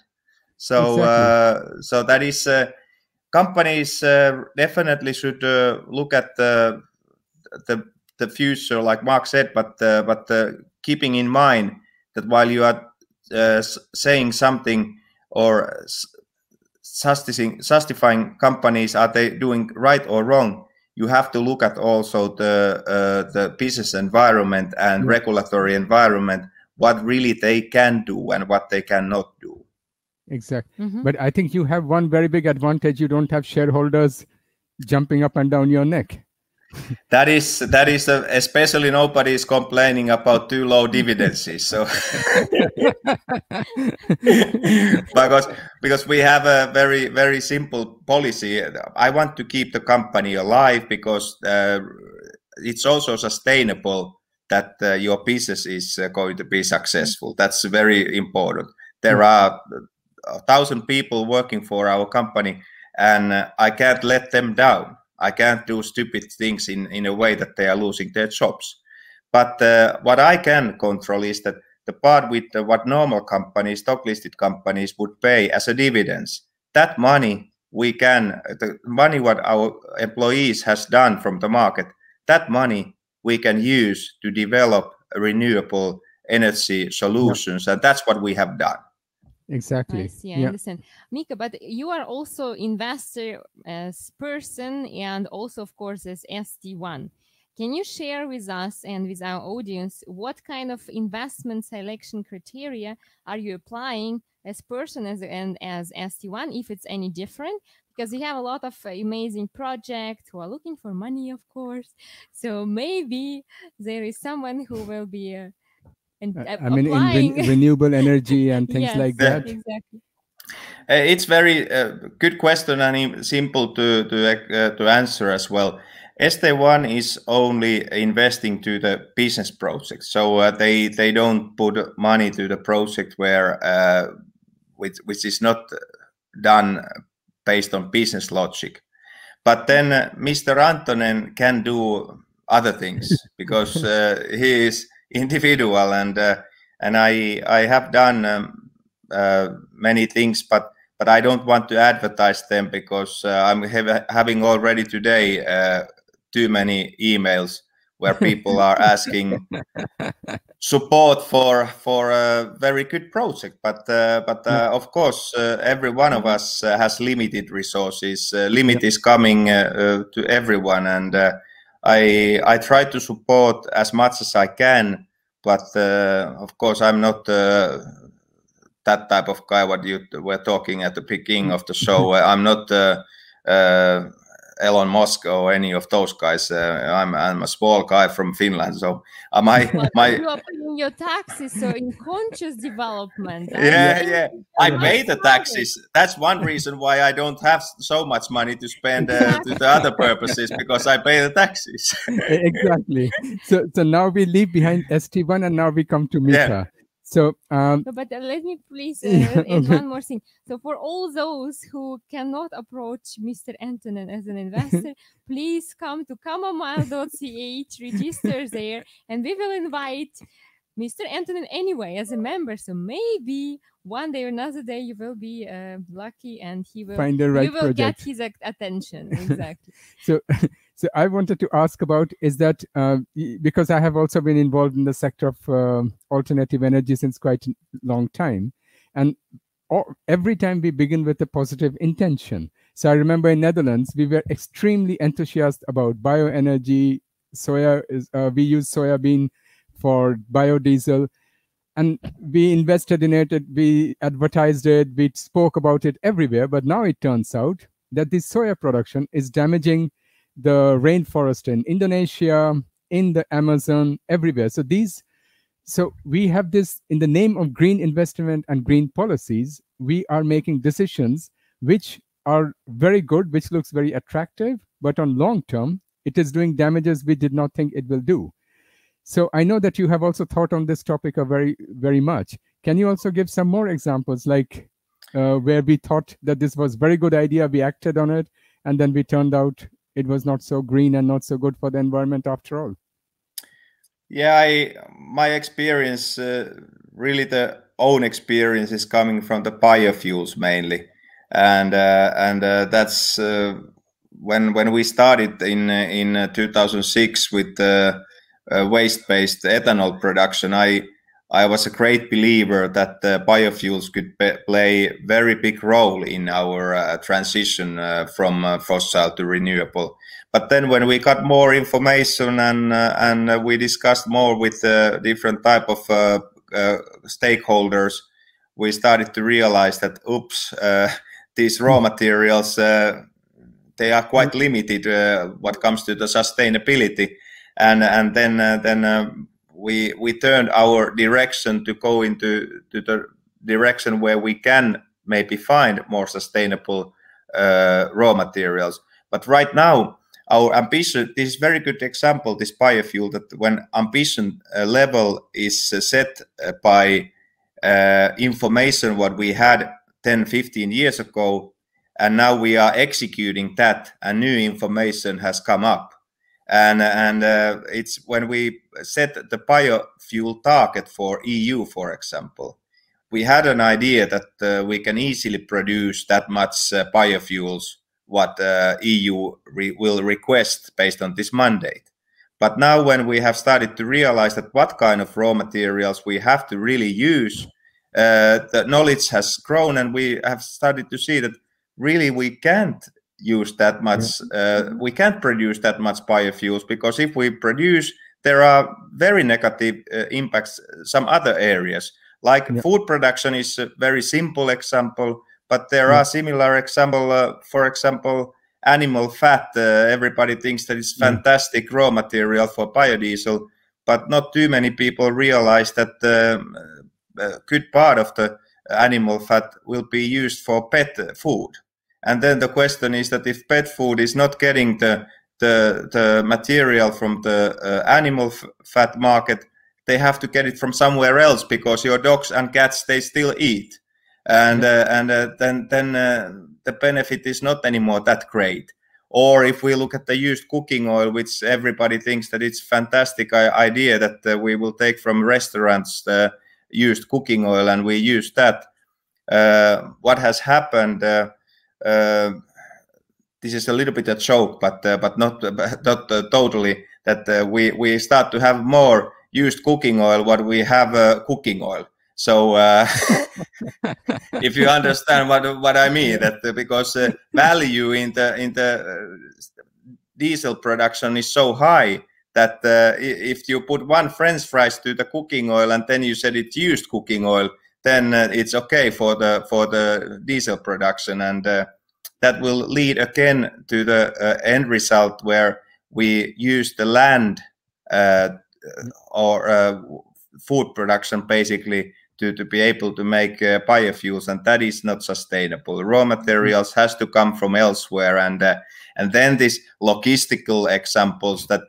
so exactly. uh, so that is uh, companies uh, definitely should uh, look at the the the future like mark said but but keeping in mind that while you are saying something or justifying, justifying companies are they doing right or wrong you have to look at also the uh, the business environment and mm-hmm. regulatory environment what really they can do and what they cannot do exactly mm -hmm. but i think you have one very big advantage you don't have shareholders jumping up and down your neck that is that is a, especially nobody is complaining about too low dividends so. Because because we have a very very simple policy. I want to keep the company alive because uh, it's also sustainable that uh, your business is uh, going to be successful. That's very important. There mm. are a thousand people working for our company and uh, i can't let them down I can't do stupid things in, in a way that they are losing their jobs. But uh, what I can control is that the part with uh, what normal companies, stock listed companies would pay as a dividends, that money we can, the money what our employees has done from the market, that money we can use to develop renewable energy solutions. Yeah. And that's what we have done. Exactly. I see. I yeah. understand, Mika. But you are also investor as person and also, of course, as ST1. Can you share with us and with our audience what kind of investment selection criteria are you applying as person as and as ST1 if it's any different? Because we have a lot of amazing projects who are looking for money, of course. So maybe there is someone who will be. Uh, and, uh, I mean, in re renewable energy and things yes, like that. Exactly. Uh, it's very uh, good question and simple to to uh, to answer as well. ST1 is only investing to the business project, so uh, they they don't put money to the project where uh, which which is not done based on business logic. But then uh, Mr. Anttonen can do other things because uh, he is individual and uh, and I I have done um, uh, many things, but but I don't want to advertise them because I'm have, having already today too many emails where people are asking support for for a very good project. But uh, but uh, of course uh, every one of us uh, has limited resources uh, limit is coming uh, to everyone and i i try to support as much as i can but uh, of course i'm not uh, that type of guy what you were talking at the beginning of the show. I'm not uh, Elon Musk or any of those guys. Uh, I'm I'm a small guy from Finland, so uh, my my you are paying your taxes, so in conscious development. Yeah, yeah. I pay the taxes. That's one reason why I don't have so much money to spend uh, to the other purposes because I pay the taxes. exactly. So so now we leave behind ST1 and now we come to Mika. Yeah. So, um, no, but uh, let me please uh, add one more thing. So, for all those who cannot approach Mr. Anttonen as an investor, please come to camomile.ch, register there, and we will invite Mr. Anttonen anyway as a member. So maybe one day or another day you will be uh, lucky and he will find the right you will project. get his attention. Exactly. so so I wanted to ask about is that uh, because I have also been involved in the sector of uh, alternative energy since quite a long time, and all, every time we begin with a positive intention. So I remember in Netherlands we were extremely enthusiastic about bioenergy. Soya is uh, we use soybean for biodiesel, and we invested in it. We advertised it. We spoke about it everywhere. But now it turns out that this soya production is damaging the rainforest in Indonesia, in the Amazon, everywhere. So these, so we have this in the name of green investment and green policies, we are making decisions which are very good, which looks very attractive, but on long term, it is doing damages we did not think it will do. So I know that you have also thought on this topic very, very much. Can you also give some more examples, like uh, where we thought that this was very good idea, we acted on it, and then we turned out it was not so green and not so good for the environment after all yeah i my experience uh, really the own experience is coming from the biofuels mainly and uh, and uh, that's uh, when when we started in uh, in uh, 2006 with the waste based ethanol production i I was a great believer that uh, biofuels could play very big role in our uh, transition uh, from uh, fossil to renewable. But then when we got more information and uh, and uh, we discussed more with different type of stakeholders, we started to realize that oops, these raw materials they are quite limited what comes to the sustainability, and and then then we we turned our direction to go into to the direction where we can maybe find more sustainable uh, raw materials. But right now, our ambition this is very good example this biofuel that when ambition uh, level is uh, set uh, by uh, information what we had 10 15 years ago and now we are executing that and new information has come up and and uh, it's when we set the biofuel target for EU, for example, we had an idea that uh, we can easily produce that much uh, biofuels what uh, EU re will request based on this mandate. But now when we have started to realize that what kind of raw materials we have to really use uh, the knowledge has grown, and we have started to see that really we can't use that much. Uh, we can't produce that much biofuels because if we produce, there are very negative uh, impacts. Some other areas, like Yeah. food production, is a very simple example, but there are similar example. Uh, for example, animal fat. Uh, everybody thinks that it's fantastic raw material for biodiesel, but not too many people realize that um, a good part of the animal fat will be used for pet food. And then the question is that if pet food is not getting the the, the material from the uh, animal fat market, they have to get it from somewhere else because your dogs and cats they still eat, and uh, and uh, then then uh, the benefit is not anymore that great. Or if we look at the used cooking oil, which everybody thinks that it's fantastic idea that uh, we will take from restaurants the used cooking oil and we use that. Uh, what has happened? This is a little bit a joke, but uh, but not not uh, totally. That uh, we we start to have more used cooking oil what we have cooking oil. So uh, if you understand what what I mean, that uh, because uh, value in the in the diesel production is so high that if you put one French fries to the cooking oil and then you said it's used cooking oil, then uh, it's okay for the for the diesel production. And. Uh, that will lead again to the uh, end result where we use the land uh, or uh, food production basically to, to be able to make uh, biofuels. And that is not sustainable. Raw materials has to come from elsewhere. And uh, and then these logistical examples that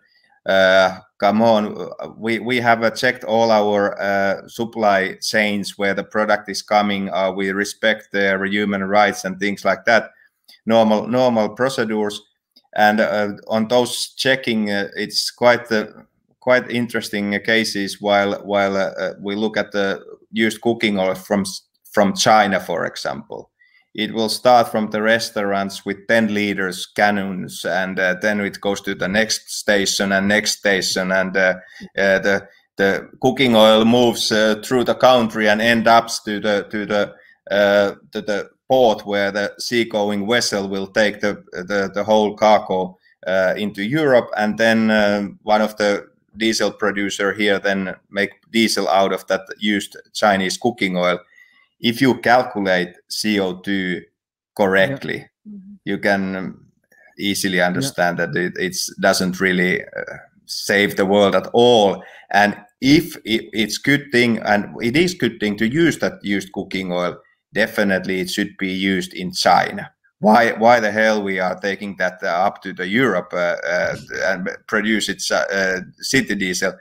uh, come on we we have uh, checked all our uh, supply chains where the product is coming uh, we respect their human rights and things like that. Normal normal procedures. And uh, on those checking uh, it's quite uh, quite interesting cases while while we look at the used cooking oil from from China for example it will start from the restaurants with 10 liters cannons and uh, then it goes to the next station and next station and uh, uh, the the cooking oil moves uh, through the country and end up to the to the uh, to the port where the seagoing vessel will take the the, the whole cargo uh, into Europe, and then um, one of the diesel producer here then make diesel out of that used Chinese cooking oil. If you calculate CO2 correctly, you can um, easily understand that it it's, doesn't really uh, save the world at all. And if it, it's good thing, and it is good thing to use that used cooking oil, definitely it should be used in China. Why? Why the hell we are taking that uh, up to the Europe uh, uh, and produce its uh, uh, city diesel?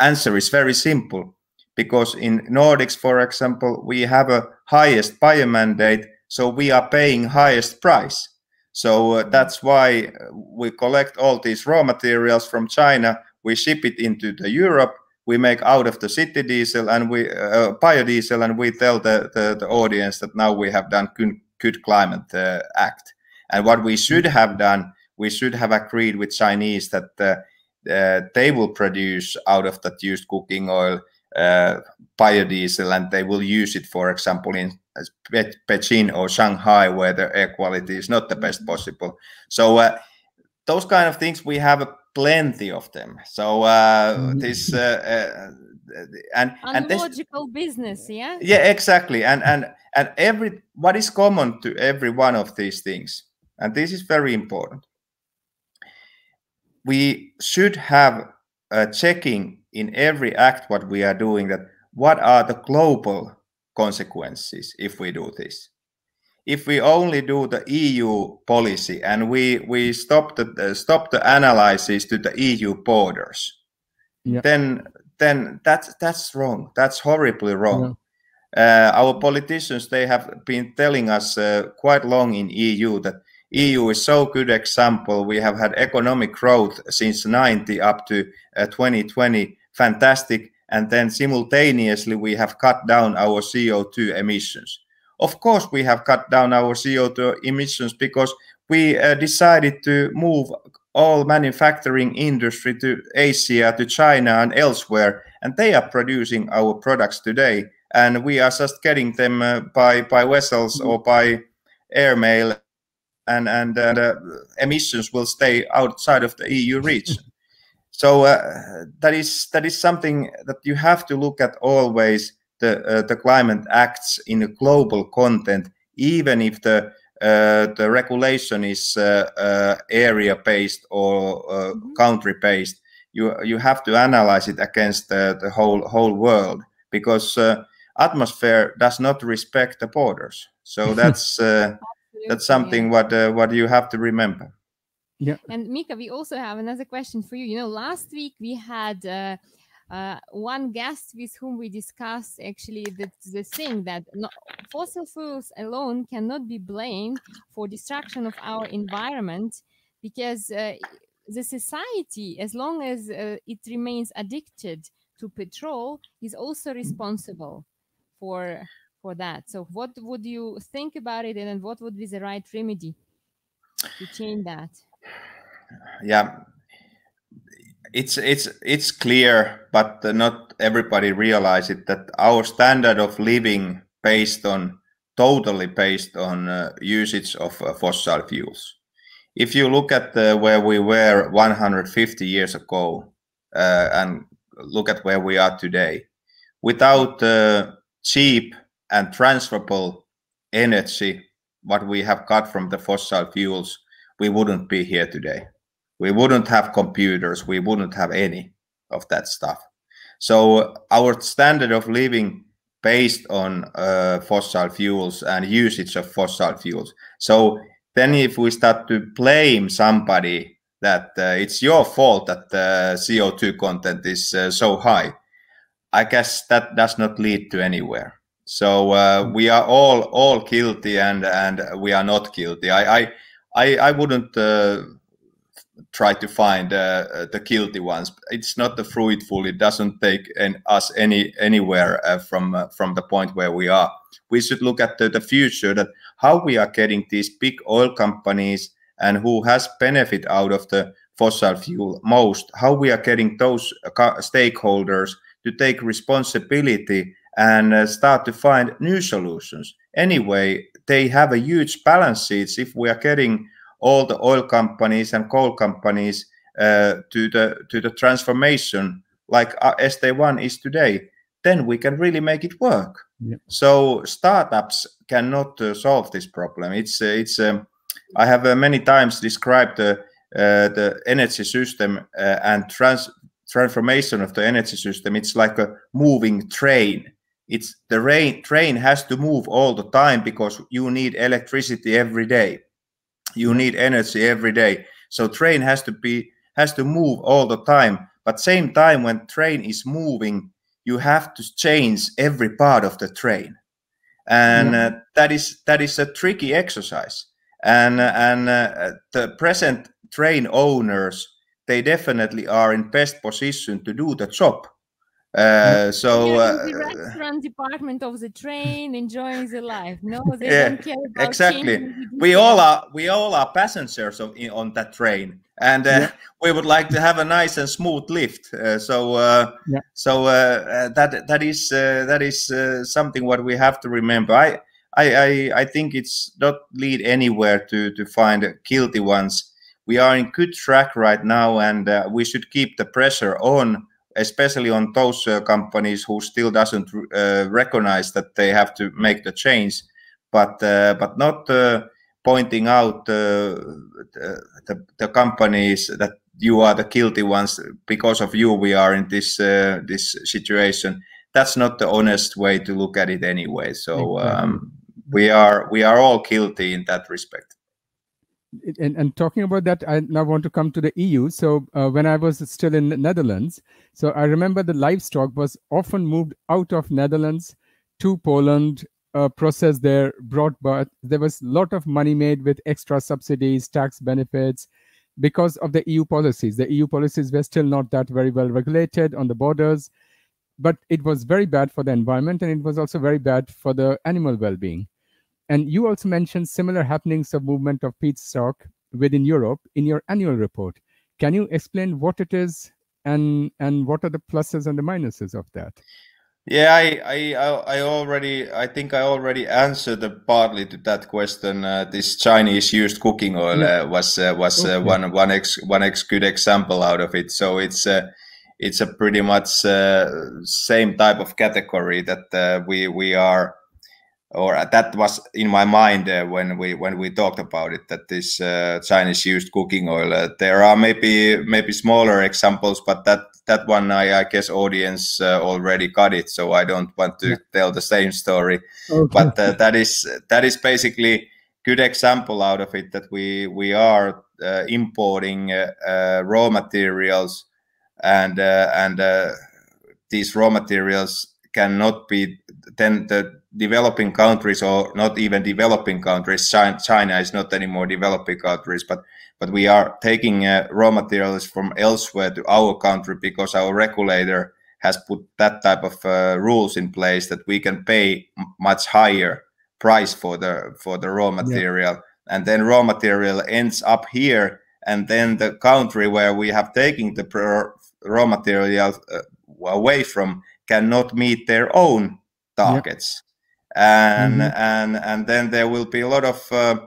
Answer is very simple, because in Nordics, for example, we have a highest bio mandate, so we are paying highest price. So uh, that's why uh, we collect all these raw materials from China, we ship it into the Europe, we make out of the city diesel and we uh, biodiesel, and we tell the, the, the audience that now we have done good, good climate uh, act. And what we should have done, we should have agreed with Chinese that uh, uh, they will produce out of that used cooking oil uh, biodiesel, and they will use it, for example, in as Beijing or Shanghai, where the air quality is not the best possible. So uh, those kind of things we have plenty of them. So uh, this uh, uh, and and this, Unlogical business, yeah? yeah, exactly. And and and every what is common to every one of these things, and this is very important. We should have a checking in every act what we are doing that what are the global consequences if we do this? If we only do the eu policy and we we stop the uh, stop the analysis to the eu borders Yeah. then then that's that's wrong. That's horribly wrong. Uh, our politicians they have been telling us uh, quite long in eu that eu is so good example. We have had economic growth since 90 up to uh, 2020 fantastic. And then simultaneously we have cut down our co2 emissions. Of course we have cut down our co2 emissions because we uh, decided to move all manufacturing industry to asia to china and elsewhere and they are producing our products today. And we are just getting them uh, by by vessels or by airmail, and and uh, emissions will stay outside of the EU region. So uh, that is that is something that you have to look at always. The uh, the climate acts in a global content, even if the uh, the regulation is uh, uh, area based or mm-hmm. country based. You you have to analyze it against the, the whole whole world because atmosphere does not respect the borders. So that's that's something what what you have to remember. Yeah. And Mika, we also have another question for you. You know, last week we had uh, uh, one guest with whom we discussed actually the, the thing that fossil fuels alone cannot be blamed for destruction of our environment because uh, the society, as long as uh, it remains addicted to petrol, is also responsible for for that. So, what would you think about it, and what would be the right remedy to change that? Yeah, it's it's it's clear, but not everybody realize it that our standard of living based on totally based on uh, usage of uh, fossil fuels. If you look at uh, where we were 150 years ago uh, and look at where we are today, without uh, cheap and transferable energy, what we have got from the fossil fuels, we wouldn't be here today. We wouldn't have computers. We wouldn't have any of that stuff. So our standard of living based on uh, fossil fuels and usage of fossil fuels. So then if we start to blame somebody that uh, it's your fault that the co2 content is uh, so high i guess that does not lead to anywhere. So uh, we are all all guilty and and we are not guilty. I i i, I wouldn't uh, try to find uh, the guilty ones. It's not the fruitful. It doesn't take an, us any anywhere uh, from uh, from the point where we are. We should look at the, the future that how we are getting these big oil companies and who has benefit out of the fossil fuel most. How we are getting those uh, stakeholders to take responsibility and uh, start to find new solutions. Anyway, they have a huge balance sheets if we are getting all the oil companies and coal companies uh, to the to the transformation like uh, ST1 is today, then we can really make it work. Yeah. So startups cannot uh, solve this problem. It's uh, it's um, I have uh, many times described the uh, the energy system and trans transformation of the energy system. It's like a moving train. It's the rain, train has to move all the time because you need electricity every day. You need energy every day. So train has to be has to move all the time. But same time when train is moving you have to change every part of the train. And uh, that is that is a tricky exercise. And and uh, the present train owners they definitely are in best position to do the job uh, so uh, the restaurant department of the train enjoying the life. No, they yeah, don't care about exactly. We all are we all are passengers of, in, on that train, and uh, yeah. we would like to have a nice and smooth lift. Uh, so uh, yeah. so uh, that that is that is something what we have to remember. I, I I I think it's not lead anywhere to to find guilty ones. We are in good track right now, and we should keep the pressure on especially on those uh, companies who still doesn't uh, recognize that they have to make the change, but uh, but not uh, pointing out uh, the, the companies that you are the guilty ones because of you we are in this uh, this situation. That's not the honest way to look at it anyway. So um, we are we are all guilty in that respect and, and talking about that, I now want to come to the EU. So uh, when I was still in the Netherlands, so I remember the livestock was often moved out of Netherlands to Poland, uh, processed there, brought but there was a lot of money made with extra subsidies, tax benefits, because of the EU policies. The EU policies were still not that very well regulated on the borders, but it was very bad for the environment and it was also very bad for the animal well-being. And you also mentioned similar happenings of movement of feedstock within Europe in your annual report. Can you explain what it is and and what are the pluses and the minuses of that? Yeah, I, I, I already, I think I already answered partly to that question. Uh, this Chinese used cooking oil uh, was uh, was uh, okay. one one ex one ex good example out of it. So it's uh, it's a pretty much uh, same type of category that we we are or that was in my mind uh, when we when we talked about it that this uh, Chinese used cooking oil. Uh, there are maybe maybe smaller examples, but that that one I, I guess audience uh, already got it, so I don't want to yeah. tell the same story. Okay. But uh, that is that is basically good example out of it that we we are uh, importing raw materials and and these raw materials cannot be then the developing countries or not even developing countries. China is not anymore developing countries but but we are taking uh, raw materials from elsewhere to our country because our regulator has put that type of uh, rules in place that we can pay much higher price for the for the raw material. Yeah. and then raw material ends up here and then the country where we have taken the raw material uh, away from cannot meet their own targets and mm-hmm. and and then there will be a lot of uh,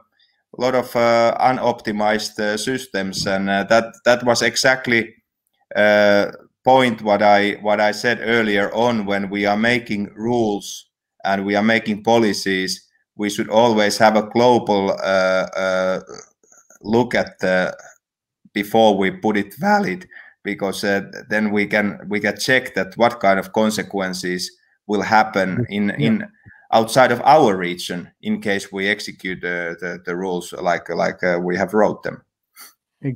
lot of uh, unoptimized uh, systems and uh, that that was exactly uh, point what i what i said earlier on when we are making rules and we are making policies we should always have a global uh, look at the before we put it valid because then we can we can check that what kind of consequences will happen in yeah. in outside of our region in case we execute the, the, the rules like like uh, we have wrote them.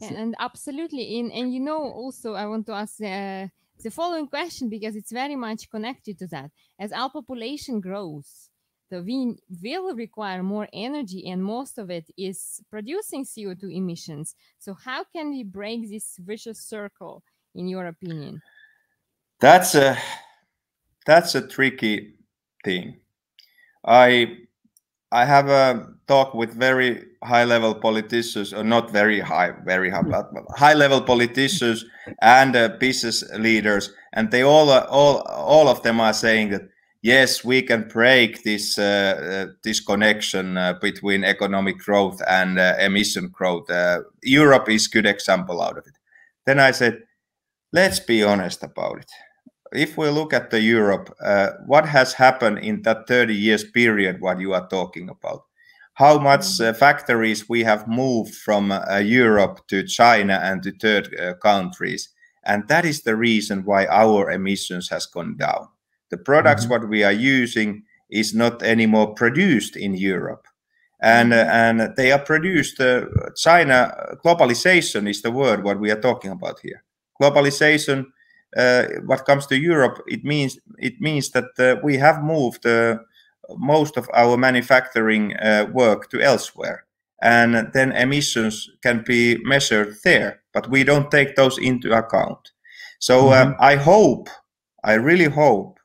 And absolutely, in and you know also I want to ask uh, the following question because it's very much connected to that. As our population grows, the we will require more energy, and most of it is producing CO two emissions. So how can we break this vicious circle, in your opinion? That's a that's a tricky thing I I have a talk with very high level politicians, or not very high, very high, but high level politicians and uh, business leaders, and they all all all of them are saying that yes, we can break this uh, uh this connection uh, between economic growth and uh, emission growth. Europe is good example out of it. Then I said, let's be honest about it if we look at the Europe, uh, what has happened in that 30 years period, what you are talking about? How much mm. uh, factories we have moved from uh, Europe to China and to third uh, countries, and that is the reason why our emissions has gone down. The products mm -hmm. what we are using is not anymore produced in Europe, and uh, and they are produced. Uh, China globalization is the word what we are talking about here. Globalization what comes to Europe, it means it means that uh, we have moved uh, most of our manufacturing work to elsewhere, and then emissions can be measured there, but we don't take those into account. So mm -hmm. I hope, I really hope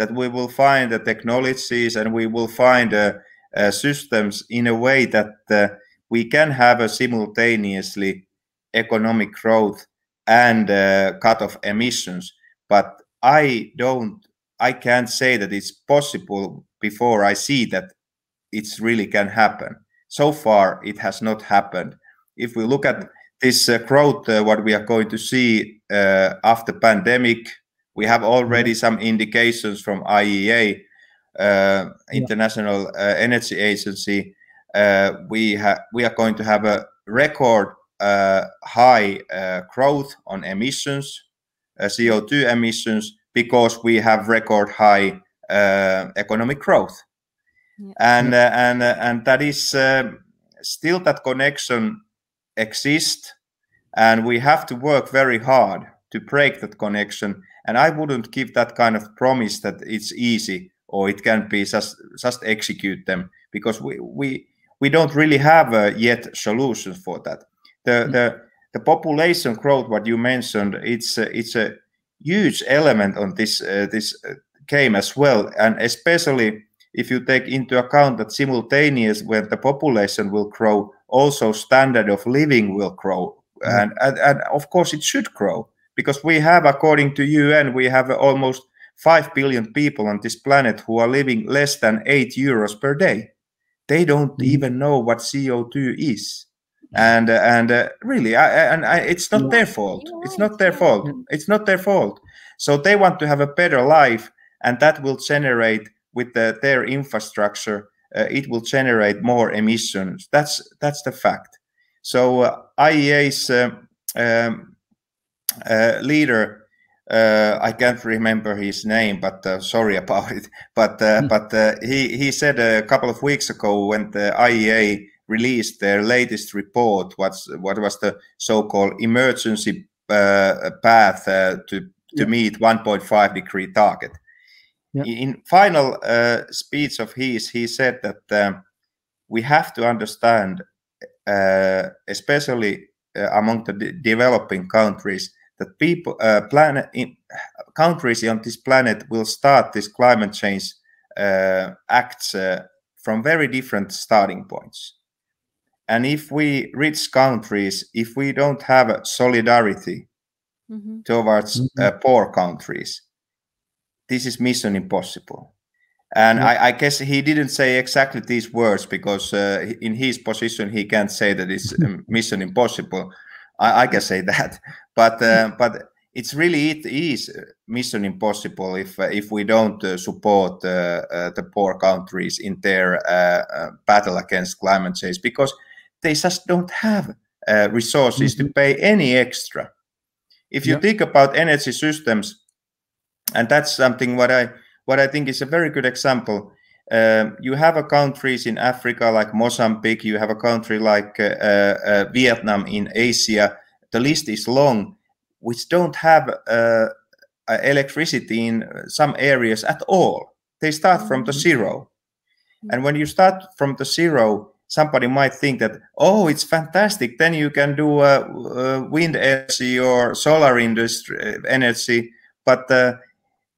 that we will find the technologies and we will find uh, uh, systems in a way that uh, we can have a simultaneously economic growth and uh, cut off emissions. But I don't, I can't say that it's possible before I see that it's really can happen. So far, it has not happened. If we look at this uh, growth, uh, what we are going to see uh, after pandemic, we have already some indications from IEA, uh, International uh, Energy Agency. Uh, we have we are going to have a record high uh, growth on emissions, uh, CO2 emissions, because we have record high economic growth. Yeah. And, and, and that is still that connection exists and we have to work very hard to break that connection and i wouldn't give that kind of promise that it's easy or it can be just just execute them because we we we don't really have uh, yet solutions for that the mm. the the population growth what you mentioned it's a, it's a huge element on this uh, this uh, game as well and especially if you take into account that simultaneous when the population will grow also standard of living will grow mm. and, and and of course it should grow because we have according to un we have almost 5 billion people on this planet who are living less than 8 euros per day. They don't mm-hmm. even know what CO2 is. And uh, and uh, really, I, and I, it's not their fault. It's not their fault. It's not their fault. So they want to have a better life, and that will generate with the, their infrastructure. Uh, it will generate more emissions. That's that's the fact. So uh, IEA's uh, um, uh, leader uh, I can't remember his name, but uh, sorry about it. But uh, mm. but uh, he he said a couple of weeks ago when the IEA released their latest report, what's what was the so-called emergency uh, path uh, to to yeah. meet 1.5 degree target. Yeah. In final speech of his, he said that um, we have to understand, especially among the de developing countries that people, uh, planet, in, countries on this planet will start this climate change uh, acts uh, from very different starting points. And if we rich countries, if we don't have solidarity mm-hmm. towards mm-hmm. Uh, poor countries, this is mission impossible. And I, I, guess he didn't say exactly these words because uh, in his position he can't say that it's um, mission impossible. I, I can say that, but uh, but it's really it is mission impossible if uh, if we don't uh, support uh, uh the poor countries in their uh, uh, battle against climate change because they just don't have resources mm-hmm. to pay any extra. If you yeah. think about energy systems, and that's something what I what I think is a very good example. Um, you have a countries in Africa like Mozambique, you have a country like uh, uh, Vietnam in Asia. The list is long, which don't have uh, electricity in some areas at all. They start from the mm-hmm. zero. And when you start from the zero, somebody might think that, oh, it's fantastic. Then you can do uh, uh, wind energy or solar industry energy. But uh,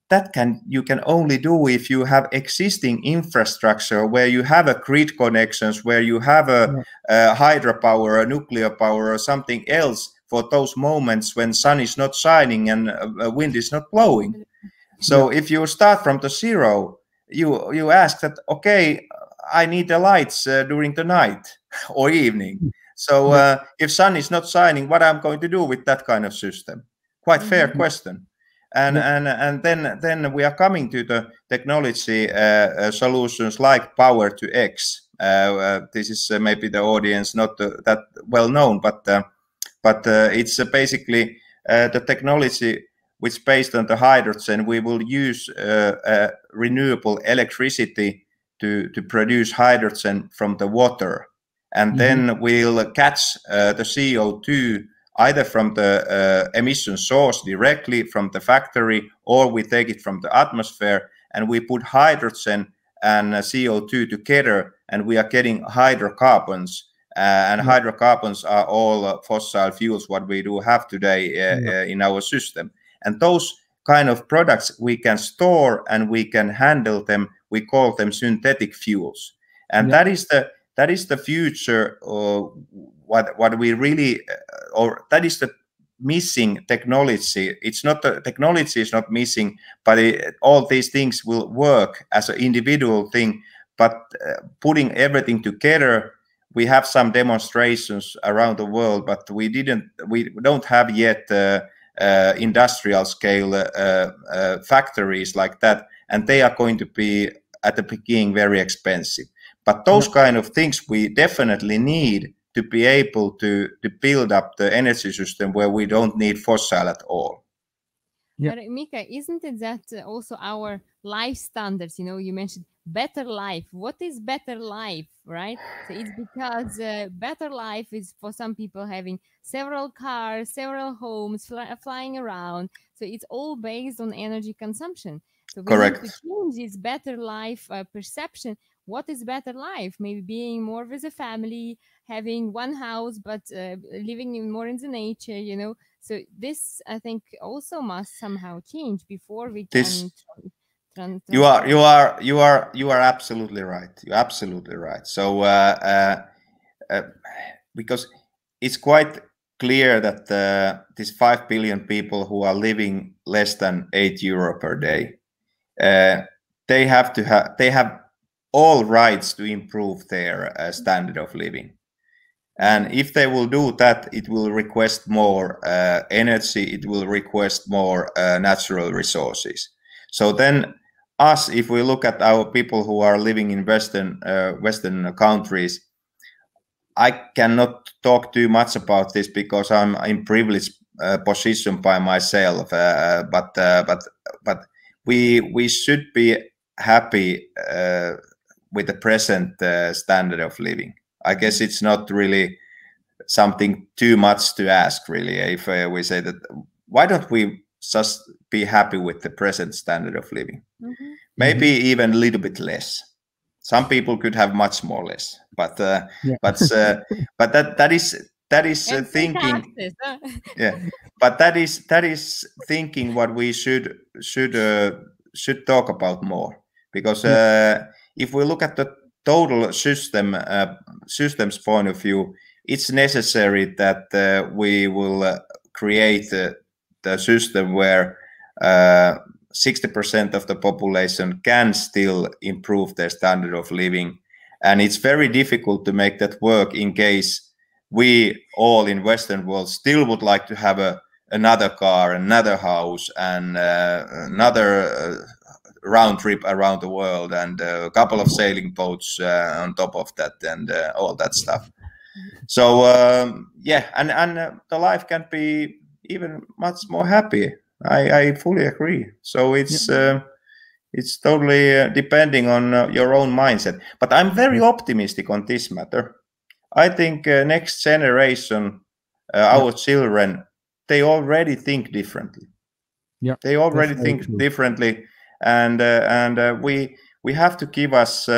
that can you can only do if you have existing infrastructure where you have a grid connections where you have a, a hydropower a nuclear power or something else for those moments when sun is not shining and uh, wind is not blowing so if you start from the zero you you ask that okay i need the lights uh, during the night or evening. So uh, if sun is not shining what i'm going to do with that kind of system? Quite fair mm -hmm. question. And yeah. and and then then we are coming to the technology uh, uh, solutions like power to x. Uh, uh this is uh, maybe the audience not uh, that well known but but it's basically the technology which based on the hydrogen we will use renewable electricity to to produce hydrogen from the water and mm -hmm. then we'll catch the co2 either from the uh, emission source directly from the factory or we take it from the atmosphere and we put hydrogen and uh, CO2 together and we are getting hydrocarbons. Uh, and mm. hydrocarbons are all uh, fossil fuels, what we do have today mm. in our system. And those kind of products we can store and we can handle them. We call them synthetic fuels. And yeah. that is the that is the future what what we really uh, or that is the missing technology it's not the technology is not missing but it, all these things will work as an individual thing but uh, putting everything together we have some demonstrations around the world but we didn't we don't have yet uh, uh, industrial scale uh, uh, factories like that and they are going to be at the beginning very expensive but those kind of things we definitely need to be able to to build up the energy system where we don't need fossil at all. Yeah. But Mika, isn't it that also our life standards? You know, you mentioned better life. What is better life, right? So it's because uh, better life is for some people having several cars, several homes, fly, flying around. So it's all based on energy consumption. So we Correct. need to change this better life uh, perception. What is better life? Maybe being more with a family having one house but uh, living in more in the nature you know? So this i think also must somehow change before we this, can you are you are you are you are absolutely right. You're absolutely right. So uh, uh, uh because it's quite clear that uh, these 5 billion people who are living less than 8 euro per day they have to have they have all rights to improve their uh, standard of living. And if they will do that, it will request more uh, energy, it will request more uh, natural resources. So then, us, if we look at our people who are living in Western uh, Western countries, I cannot talk too much about this because I'm in privileged uh, position by myself. Uh, but uh, but but we we should be happy with the present standard of living. I guess it's not really something too much to ask, really. If uh, we say that, why don't we just be happy with the present standard of living? Mm-hmm. Maybe mm-hmm. even a little bit less. Some people could have much more less, but uh, yeah. but uh, but that that is that is uh, thinking. yeah, but that is that is thinking what we should should uh, should talk about more because uh, if we look at the total system uh, systems point of view, it's necessary that uh, we will uh, create the system where 60% of the population can still improve their standard of living. And it's very difficult to make that work in case we all in Western world still would like to have a another car, another house, and uh, another uh, round trip around the world, and a couple of sailing boats uh, on top of that, and uh, all that stuff. So um, yeah, and and uh, the life can be even much more happy. I, I fully agree. So it's yeah. uh, it's totally uh, depending on uh, your own mindset. But I'm very optimistic on this matter. I think uh, next generation, uh, our yeah. children, they already think differently. Yeah, they already think true. differently, and and we we have to give us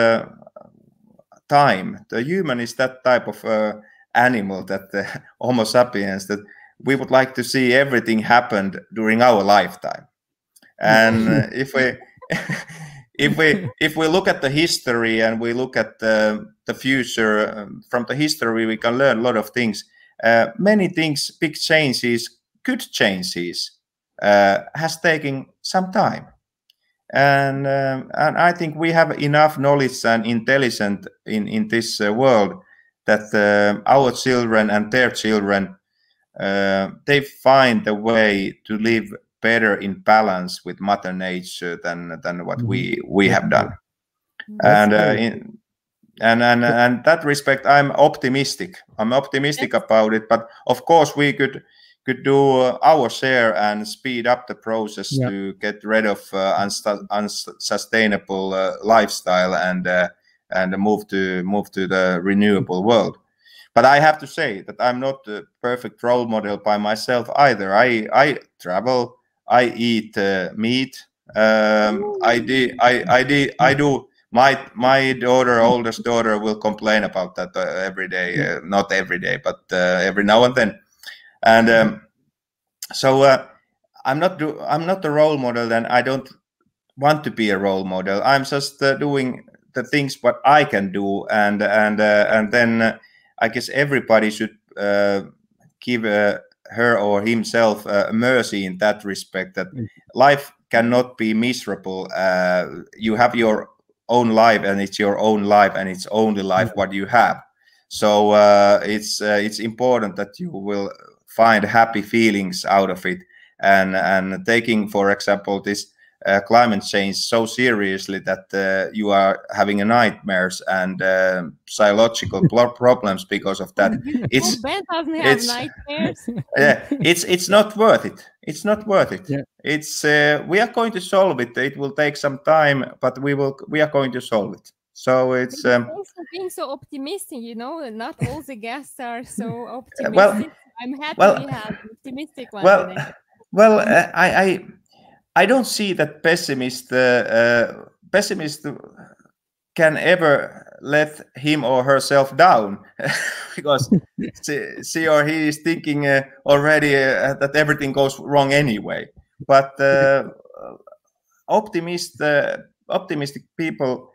time. The human is that type of uh, animal that the Homo sapiens that we would like to see everything happened during our lifetime. And uh, if we if we if we look at the history and we look at the the future um, from the history, we can learn a lot of things. Uh, many things, big changes, good changes, uh, has taken some time and um, and I think we have enough knowledge and intelligence in in this uh, world that uh, our children and their children uh, they find a way to live better in balance with Mother Nature than than what we mm-hmm. we have done, and uh, in, and and and that respect, I'm optimistic. I'm optimistic about it, but of course we could could do uh, our share and speed up the process yeah. to get rid of uh, unsustainable uh, lifestyle and uh, and move to move to the renewable world. But I have to say that I'm not the perfect role model by myself either. I I travel, I eat uh, meat. Um, I did I I I do. My my daughter, oldest daughter, will complain about that uh, every day. not every day, but every now and then and um, so uh, i'm not do i'm not a role model and i don't want to be a role model i'm just uh, doing the things what i can do and and uh, and then uh, i guess everybody should uh, give uh, her or himself mercy in that respect that mm. life cannot be miserable you have your own life and it's your own life and it's only life mm. what you have so it's it's important that you will find happy feelings out of it and and taking for example this uh, climate change so seriously that uh, you are having nightmares and uh, psychological problems because of that. It's ben doesn't have it's, nightmares. Yeah it's it's not worth it. It's not worth it. Yeah. it's uh, we are going to solve it. It will take some time but we will we are going to solve it. So it's um, also being so optimistic you know not all the guests are so optimistic. Well I'm happy well, we have optimistic one well, today. Well, uh, I, I I don't see that pessimist uh, uh, pessimist can ever let him or herself down because she, she, or he is thinking uh, already uh, that everything goes wrong anyway. But uh, optimist, optimistic people,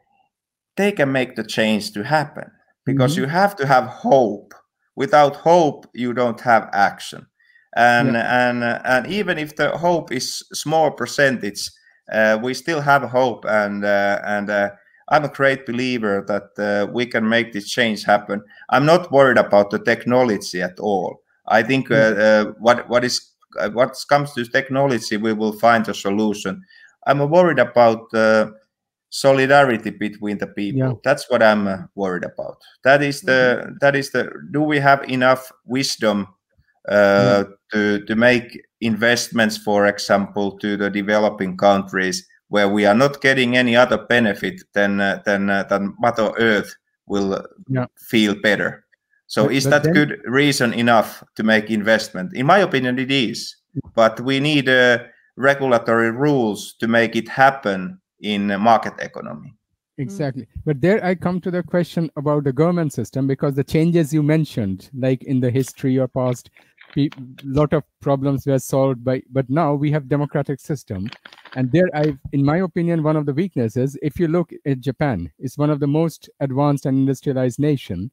they can make the change to happen because mm -hmm. you have to have hope without hope you don't have action and yeah. and and even if the hope is small percentage uh, we still have hope, and uh, and uh, I'm a great believer that uh, we can make this change happen. I'm not worried about the technology at all. I think uh, what what is what comes to technology, we will find a solution. I'm worried about solidarity between the people Yeah. that's what i'm uh, worried about that is the that is the do we have enough wisdom uh, to to make investments for example to the developing countries where we are not getting any other benefit than uh, than uh, than mother earth will uh, Yeah. feel better. So But- is but that then- good reason enough to make investment? In my opinion it is. But we need uh, regulatory rules to make it happen in a market economy. Exactly. But there I come to the question about the government system because the changes you mentioned, like in the history or past, a lot of problems were solved by, but now we have democratic system. And there I, in my opinion, one of the weaknesses, if you look at Japan, it's one of the most advanced and industrialized nation.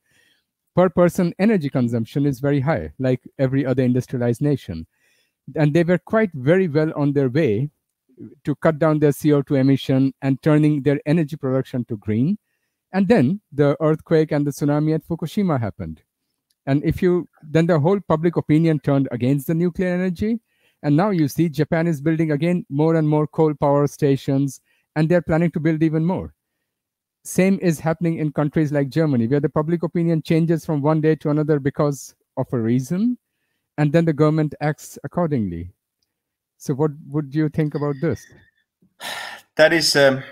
Per person energy consumption is very high, like every other industrialized nation. And they were quite very well on their way to cut down their CO2 emission and turning their energy production to green. And then the earthquake and the tsunami at Fukushima happened. And if you then the whole public opinion turned against the nuclear energy. And now you see Japan is building again more and more coal power stations, and they're planning to build even more. Same is happening in countries like Germany, where the public opinion changes from one day to another because of a reason, and then the government acts accordingly. So, what would you think about this? that is um,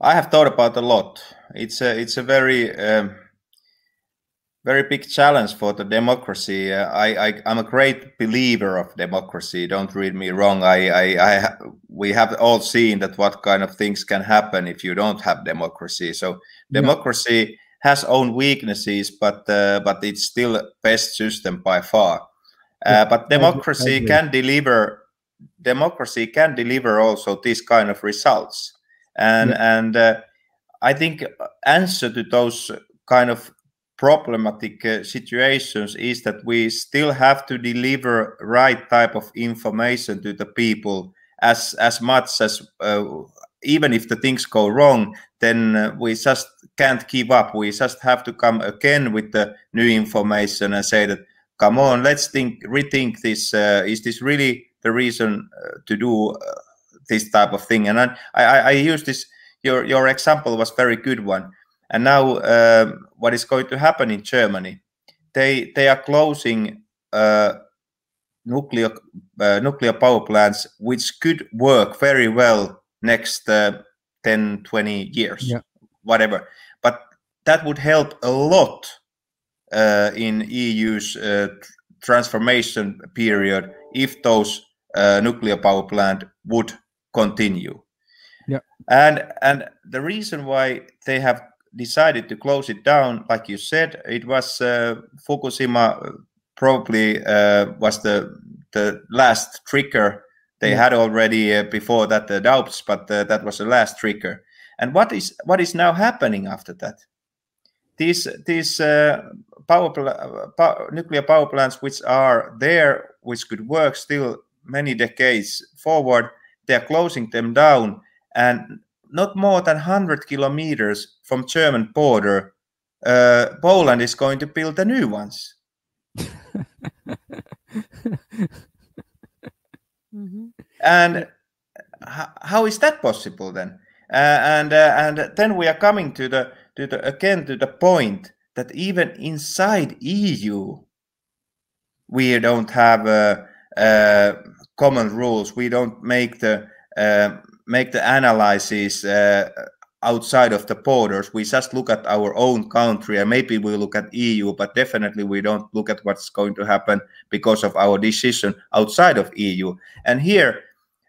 i have thought about a lot it's a it's a very um, very big challenge for the democracy. Uh, I, I i'm a great believer of democracy don't read me wrong. I i, I we have all seen that what kind of things can happen if you don't have democracy. So Yeah. democracy has own weaknesses but uh, but it's still best system by far. Uh, Yeah, but I agree- I democracy can deliver democracy can deliver also this kind of results. And and uh, i think answer to those kind of problematic uh, situations is that we still have to deliver right type of information to the people. As as much as uh, even if the things go wrong then uh, we just can't keep up. We just have to come again with the new information and say that come on let's think rethink this uh, is this really the reason uh, to do uh, this type of thing? And I, I i use this your your example was very good one. And now um, what is going to happen in germany they they are closing uh, nuclear uh, nuclear power plants which could work very well next uh, 10 20 years Yeah. whatever but that would help a lot uh, in eu's uh, transformation period if those uh, nuclear power plant would continue Yeah. and and the reason why they have decided to close it down like you said. It was uh, fukushima uh, probably uh, was the the last trigger. They Yeah. had already uh, before that the doubts but uh, that was the last trigger. And what is what is now happening after that? These these uh, power pow- nuclear power plants which are there which could work still many decades forward they are closing them down. And not more than 100 kilometers from german border uh, poland is going to build the new ones. Mm -hmm. and how is that possible then? Uh, and uh, and then we are coming to the to the again to the point that even inside eu we don't have uh, uh, common rules. We don't make the uh, make the analysis uh, outside of the borders. We just look at our own country and maybe we look at eu but definitely we don't look at what's going to happen because of our decision outside of eu and here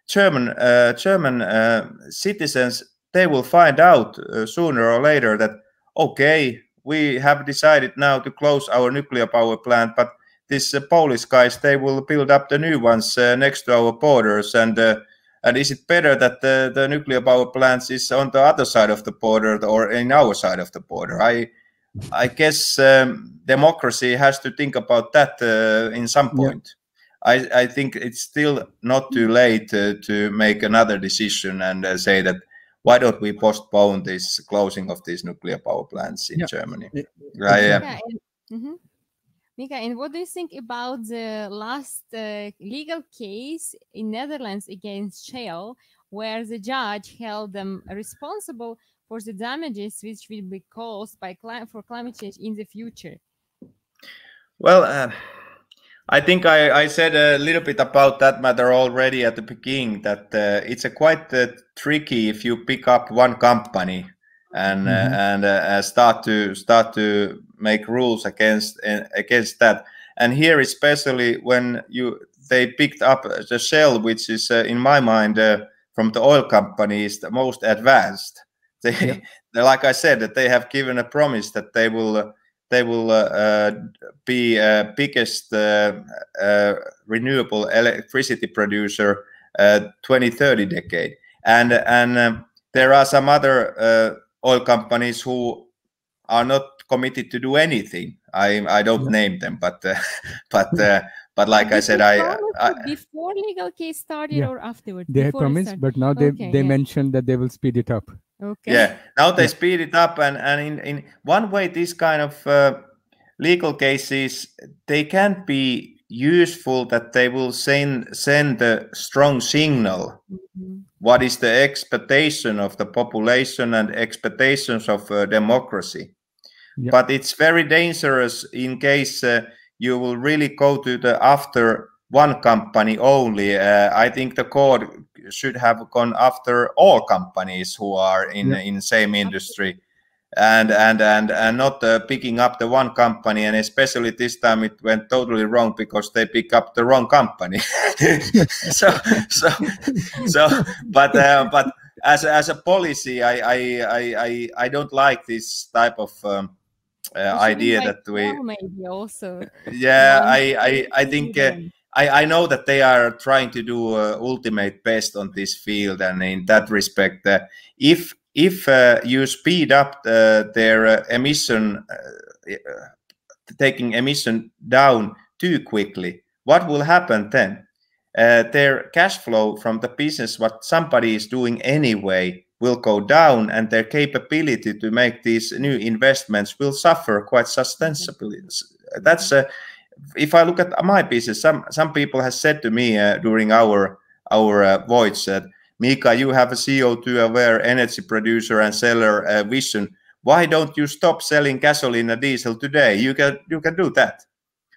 german uh, german uh, citizens they will find out uh, sooner or later that okay we have decided now to close our nuclear power plant but these uh, polish guys they will build up the new ones uh, next to our borders. And uh, and is it better that the, the nuclear power plants is on the other side of the border or in our side of the border i i guess um, democracy has to think about that uh, in some Yeah. point I, I think it's still not too late to, to make another decision and uh, say that why don't we postpone this closing of these nuclear power plants in Yeah. Germany? Yeah. Right, yeah. Yeah, and, Mika, and what do you think about the last uh, legal case in Netherlands against Shell, where the judge held them responsible for the damages which will be caused by cli- for climate change in the future? Well, uh, I think I, I said a little bit about that matter already at the beginning. That uh, it's a quite uh, tricky if you pick up one company and uh, and uh, uh, start to start to make rules against uh, against that. And here, especially when you they picked up the Shell, which is uh, in my mind uh, from the oil companies the most advanced. They, Yeah. they like I said, that they have given a promise that they will. They will uh, uh, be uh, biggest uh, uh, renewable electricity producer uh, 2030 decade and and um, there are some other uh, oil companies who are not committed to do anything i i don't Yeah. name them but uh, but uh, but like i said i, I before legal case started Yeah. or afterwards? They had promised, but now they Okay, they yeah. mentioned that they will speed it up. Okay. yeah now they Yeah. speed it up and and in in one way these kind of uh, legal cases they can be useful that they will send send a strong signal Mhm. what is the expectation of the population and expectations of uh, democracy Yeah. but it's very dangerous in case uh, you will really go to the after one company only uh, i think the court should have gone after all companies who are in Yeah. in same industry and and and and not uh, picking up the one company and especially this time it went totally wrong because they pick up the wrong company so so so but uh, but as a, as a policy I, I i i i don't like this type of um, uh, idea that we maybe also. yeah i i i think uh. I, I know that they are trying to do uh, ultimate best on this field, and in that respect, uh, if if uh, you speed up uh, their uh, emission, taking emission down too quickly, what will happen then? Uh, their cash flow from the business, what somebody is doing anyway, will go down, and their capability to make these new investments will suffer quite substantially. That's uh, if I look at my business, some some people have said to me uh, during our our uh, voice that Mika, you have a CO2 aware energy producer and seller uh, vision. Why don't you stop selling gasoline and diesel today? You can you can do that.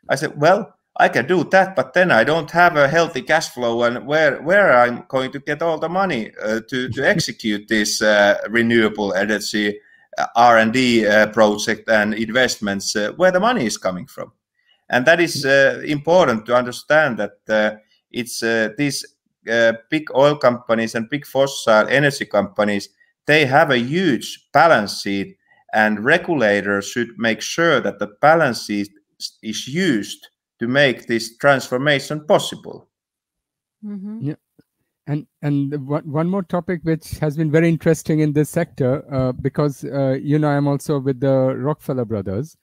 I said, well, I can do that, but then I don't have a healthy cash flow, and where where I'm going to get all the money uh, to to execute this uh, renewable energy uh, R and D uh, project and investments? Uh, where the money is coming from? and that is important to understand that it's these big oil companies and big fossil energy companies they have a huge balance sheet and regulators should make sure that the balance sheet is used to make this transformation possible Mhm. And and one, one more topic which has been very interesting in this sector uh, because uh, you know I'm also with the Rockefeller brothers,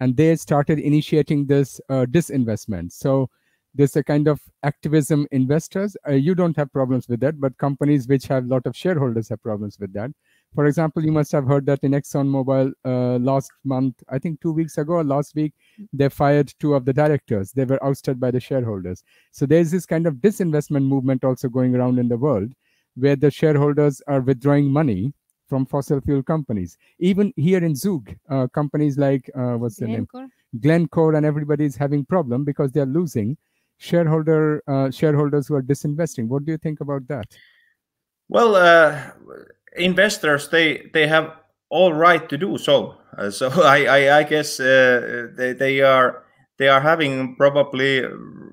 and they started initiating this uh, disinvestment. So there's a kind of activism investors. Uh, you don't have problems with that, but companies which have a lot of shareholders have problems with that. For example, you must have heard that in ExxonMobil uh, last month, I think two weeks ago or last week, they fired two of the directors. They were ousted by the shareholders. So there's this kind of disinvestment movement also going around in the world where the shareholders are withdrawing money from fossil fuel companies. Even here in Zug, uh, companies like, uh, what's the name? Glencore? Glencore and everybody is having problem because they're losing shareholder uh, shareholders who are disinvesting. What do you think about that? Well, uh, investors they they have all right to do so. Uh, so I I, I guess uh, they they are they are having probably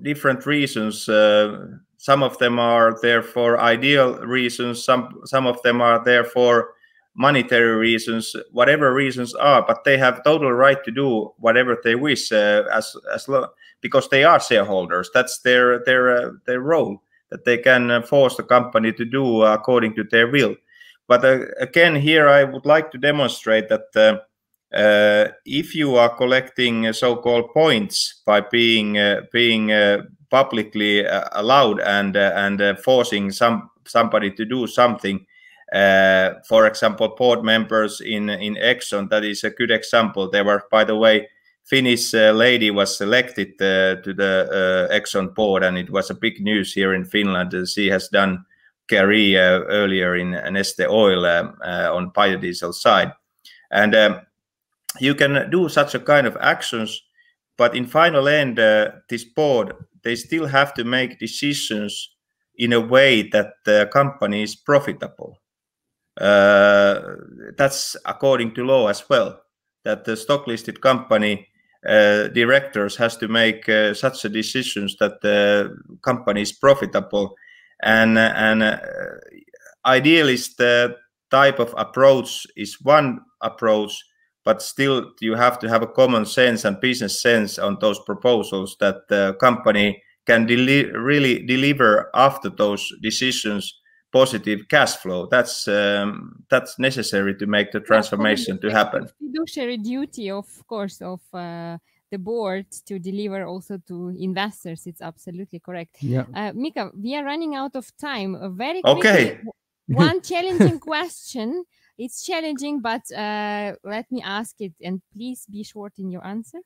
different reasons. Uh, some of them are there for ideal reasons. Some some of them are there for monetary reasons. Whatever reasons are, but they have total right to do whatever they wish uh, as as long because they are shareholders. That's their their uh, their role that they can force the company to do according to their will. But uh, again, here I would like to demonstrate that uh, uh, if you are collecting uh, so-called points by being uh, being uh, publicly uh, allowed and uh, and uh, forcing some somebody to do something. Uh, for example, board members in in Exxon. That is a good example. There were, by the way, Finnish uh, lady was selected uh, to the Exxon board, and it was a big news here in Finland. She has done career earlier in Neste Oil um, on biodiesel side, and um, you can do such a kind of actions but in final end uh, this board they still have to make decisions in a way that the company is profitable. Uh, that's according to law as well that the stock listed company uh, directors has to make uh, such decisions that the company is profitable and and uh, idealist type of approach is one approach but still you have to have a common sense and business sense on those proposals that the company can deli really deliver after those decisions positive cash flow. That's um, that's necessary to make the transformation to happen. fiduciary duty of course of uh, the board to deliver also to investors it's absolutely correct. Yeah. Uh, mika we are running out of time. A very okay. one challenging question. It's challenging, but uh, let me ask it, and please be short in your answer.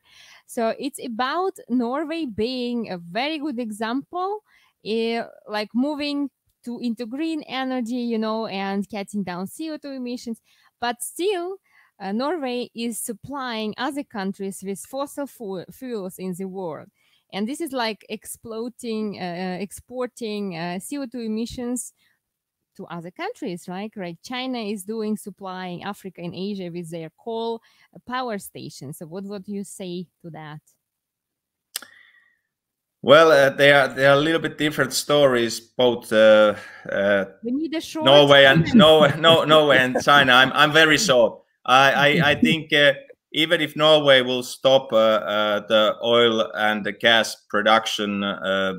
So it's about Norway being a very good example, uh, like moving to into green energy, you know, and cutting down CO2 emissions, but still. Uh, Norway is supplying other countries with fossil fu fuels in the world, and this is like exploding, uh, exporting uh, CO2 emissions to other countries, right? Right. China is doing supplying Africa and Asia with their coal power stations. So what would you say to that? Well, uh, they are they are a little bit different stories. Both uh, uh, we need a short Norway and no, no, Norway and China. I'm I'm very short. I I, I think uh, even if Norway will stop uh, uh, the oil and the gas production, uh,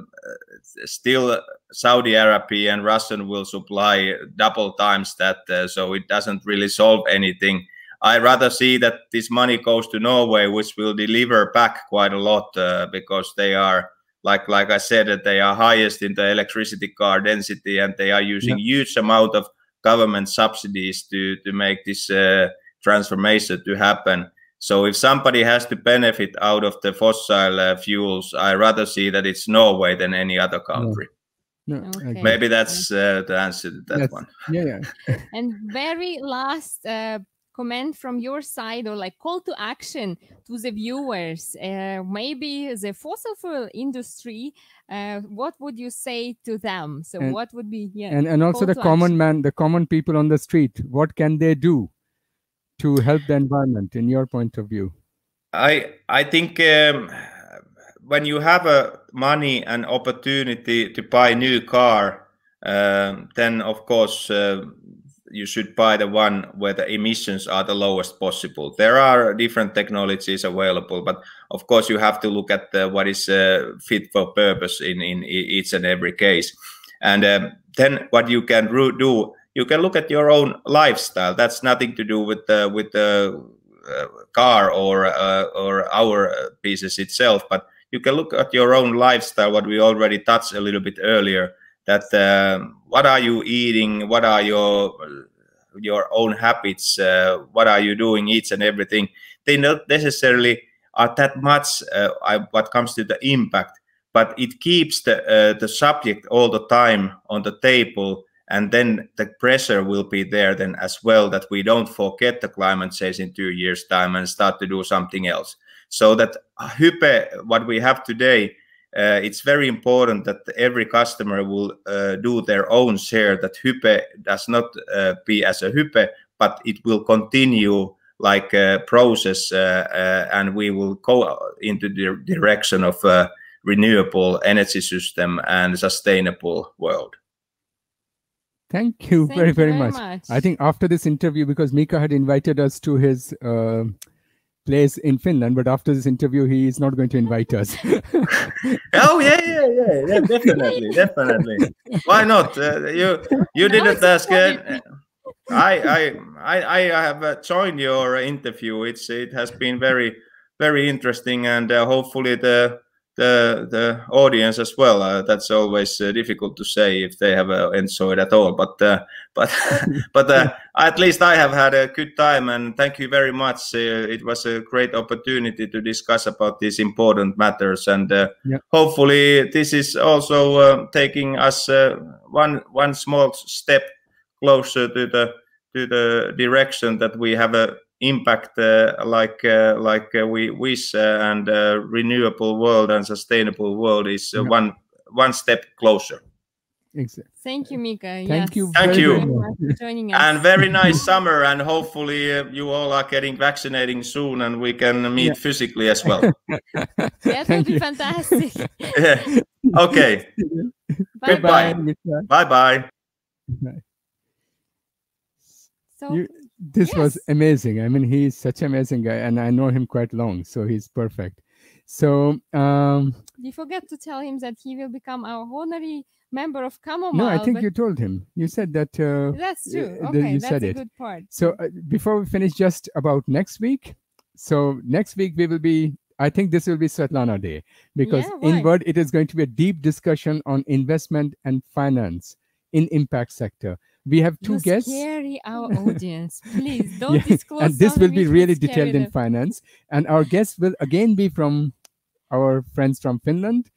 still Saudi Arabia and Russian will supply double times that. so it doesn't really solve anything. I rather see that this money goes to Norway, which will deliver back quite a lot because they are like like I said, that they are highest in the electricity car density, and they are using huge amount of government subsidies to to make this uh, transformation to happen. So if somebody has to benefit out of the fossil uh, fuels, I rather see that it's Norway than any other country. No. No, Okay. Maybe that's uh, the answer to that Yes. one. Yeah, yeah. and very last uh, comment from your side or like call to action to the viewers uh, maybe the fossil fuel industry uh, what would you say to them so And- what would be yeah And and also the common action. man, the common people on the street. What can they do to help the environment, in your point of view? I I think um, when you have a money and opportunity to buy a new car, um, then of course uh, you should buy the one where the emissions are the lowest possible. There are different technologies available, but of course you have to look at the, what is uh, fit for purpose in in each and every case. And um, then what you can do, you can look at your own lifestyle. That's nothing to do with the with the uh, car or uh, or our uh, pieces itself, but you can look at your own lifestyle. What we already touched a little bit earlier. That um, what are you eating? What are your your own habits? Uh, what are you doing? Each and everything. They not necessarily are that much. Uh, I, what comes to the impact, but it keeps the uh, the subject all the time on the table and then the pressure will be there then as well that we don't forget the climate change in two years time and start to do something else. So that hype what we have today uh, it's very important that every customer will uh, do their own share that hype does not uh, be as a hype but it will continue like a process uh, uh, and we will go into the direction of a renewable energy system and sustainable world Thank you Thank very, you very, very much. much. I think after this interview, because Mika had invited us to his uh, place in Finland, but after this interview, he is not going to invite us. Oh yeah, yeah, yeah, yeah, definitely, definitely. Why not? Uh, you you didn't ask. Uh, I I I I have uh, joined your interview. It's it has been very very interesting, and uh, hopefully the the the audience as well. Uh, that's always uh, difficult to say if they have uh, enjoyed at all. But uh, but but uh, at least I have had a good time, and thank you very much. Uh, it was a great opportunity to discuss about these important matters, and Yeah. hopefully this is also taking us one one small step closer to the to the direction that we have a impact uh, like uh, like uh, we wish uh, and uh, renewable world and sustainable world is uh, Yeah. one one step closer Exactly. Thank you, Mika. Thank yes. you Thank very, you. very very much. much for joining us. and very nice summer and hopefully uh, you all are getting vaccinating soon and we can meet Yeah. physically as well that would Thank be you. fantastic. okay bye Goodbye. bye. Bye bye So You, this was amazing. I mean, he's such an amazing guy, and I know him quite long, so he's perfect. So, um, you forget to tell him that he will become our honorary member of Camomile. no, I think you told him. You said that. Uh, that's true. Okay, you that's said a it. good part. So uh, before we finish, just about next week. So next week we will be. I think this will be Svetlana Day because Yeah, why? in Word it is going to be a deep discussion on investment and finance in impact sector. We have 2 you guests. scary our audience. Please don't Yeah, disclose. and this will be really detailed in finance. And our guests will again be from our friends from Finland,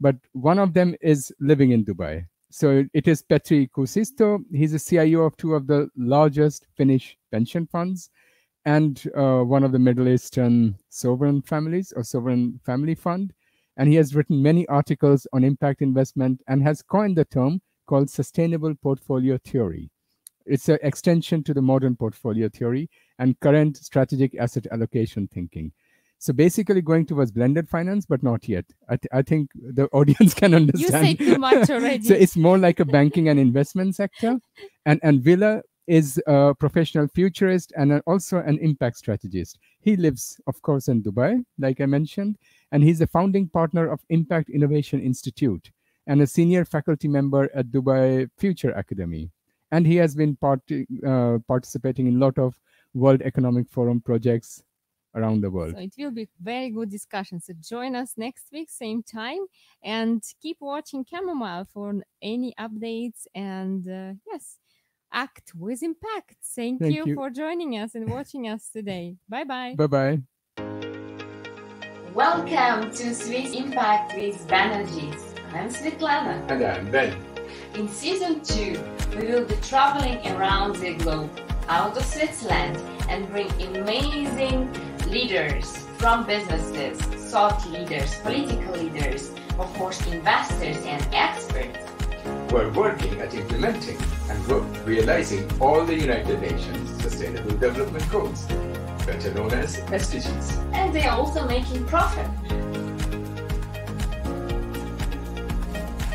but one of them is living in Dubai. So it is Petri Kusisto. He's a CIO of two of the largest Finnish pension funds and uh, one of the Middle Eastern sovereign families or sovereign family fund. And he has written many articles on impact investment and has coined the term called sustainable portfolio theory. It's an extension to the modern portfolio theory and current strategic asset allocation thinking. So basically, going towards blended finance, but not yet. I, th- I think the audience can understand. You say too much already. so it's more like a banking and investment sector. And and Villa is a professional futurist and also an impact strategist. He lives, of course, in Dubai, like I mentioned, and he's a founding partner of Impact Innovation Institute and a senior faculty member at Dubai Future Academy. And he has been part, uh, participating in a lot of World Economic Forum projects around the world. So it will be very good discussion. So join us next week, same time, and keep watching Camomile for any updates. And uh, yes, act with impact. Thank, Thank you, you. for joining us and watching us today. Bye bye. Bye bye. Welcome to Swiss Impact with Banerjees. I'm Svetlana. And I'm Ben. In season 2, we will be traveling around the globe out of Switzerland and bring amazing leaders from businesses, thought leaders, political leaders, of course, investors and experts. We're working at implementing and realizing all the United Nations Sustainable Development Goals, better known as SDGs. And they are also making profit.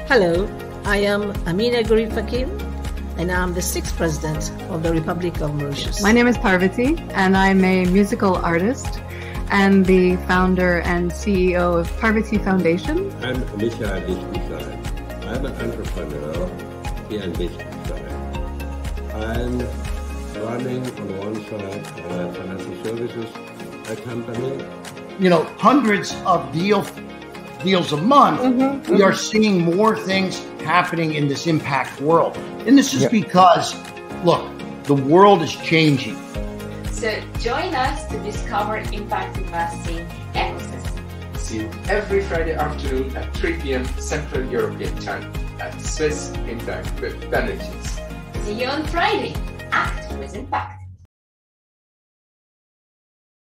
Hello, I am Ameenah Gurib-Fakim, and I'm the sixth president of the Republic of Mauritius. My name is Parvati, and I'm a musical artist and the founder and CEO of Parvati Foundation. I'm Michael Lichtenstein. I'm an entrepreneur here in Liechtenstein. I'm running on one side a financial services a company. you know, hundreds of deal deals a month, we are seeing more things happening in this impact world. And this is Yeah. because, look, the world is changing. So join us to discover impact investing ecosystem. See you every Friday afternoon at 3 p.m. Central European Time at Swiss Impact with Banerjees. See you on Friday. Act with impact.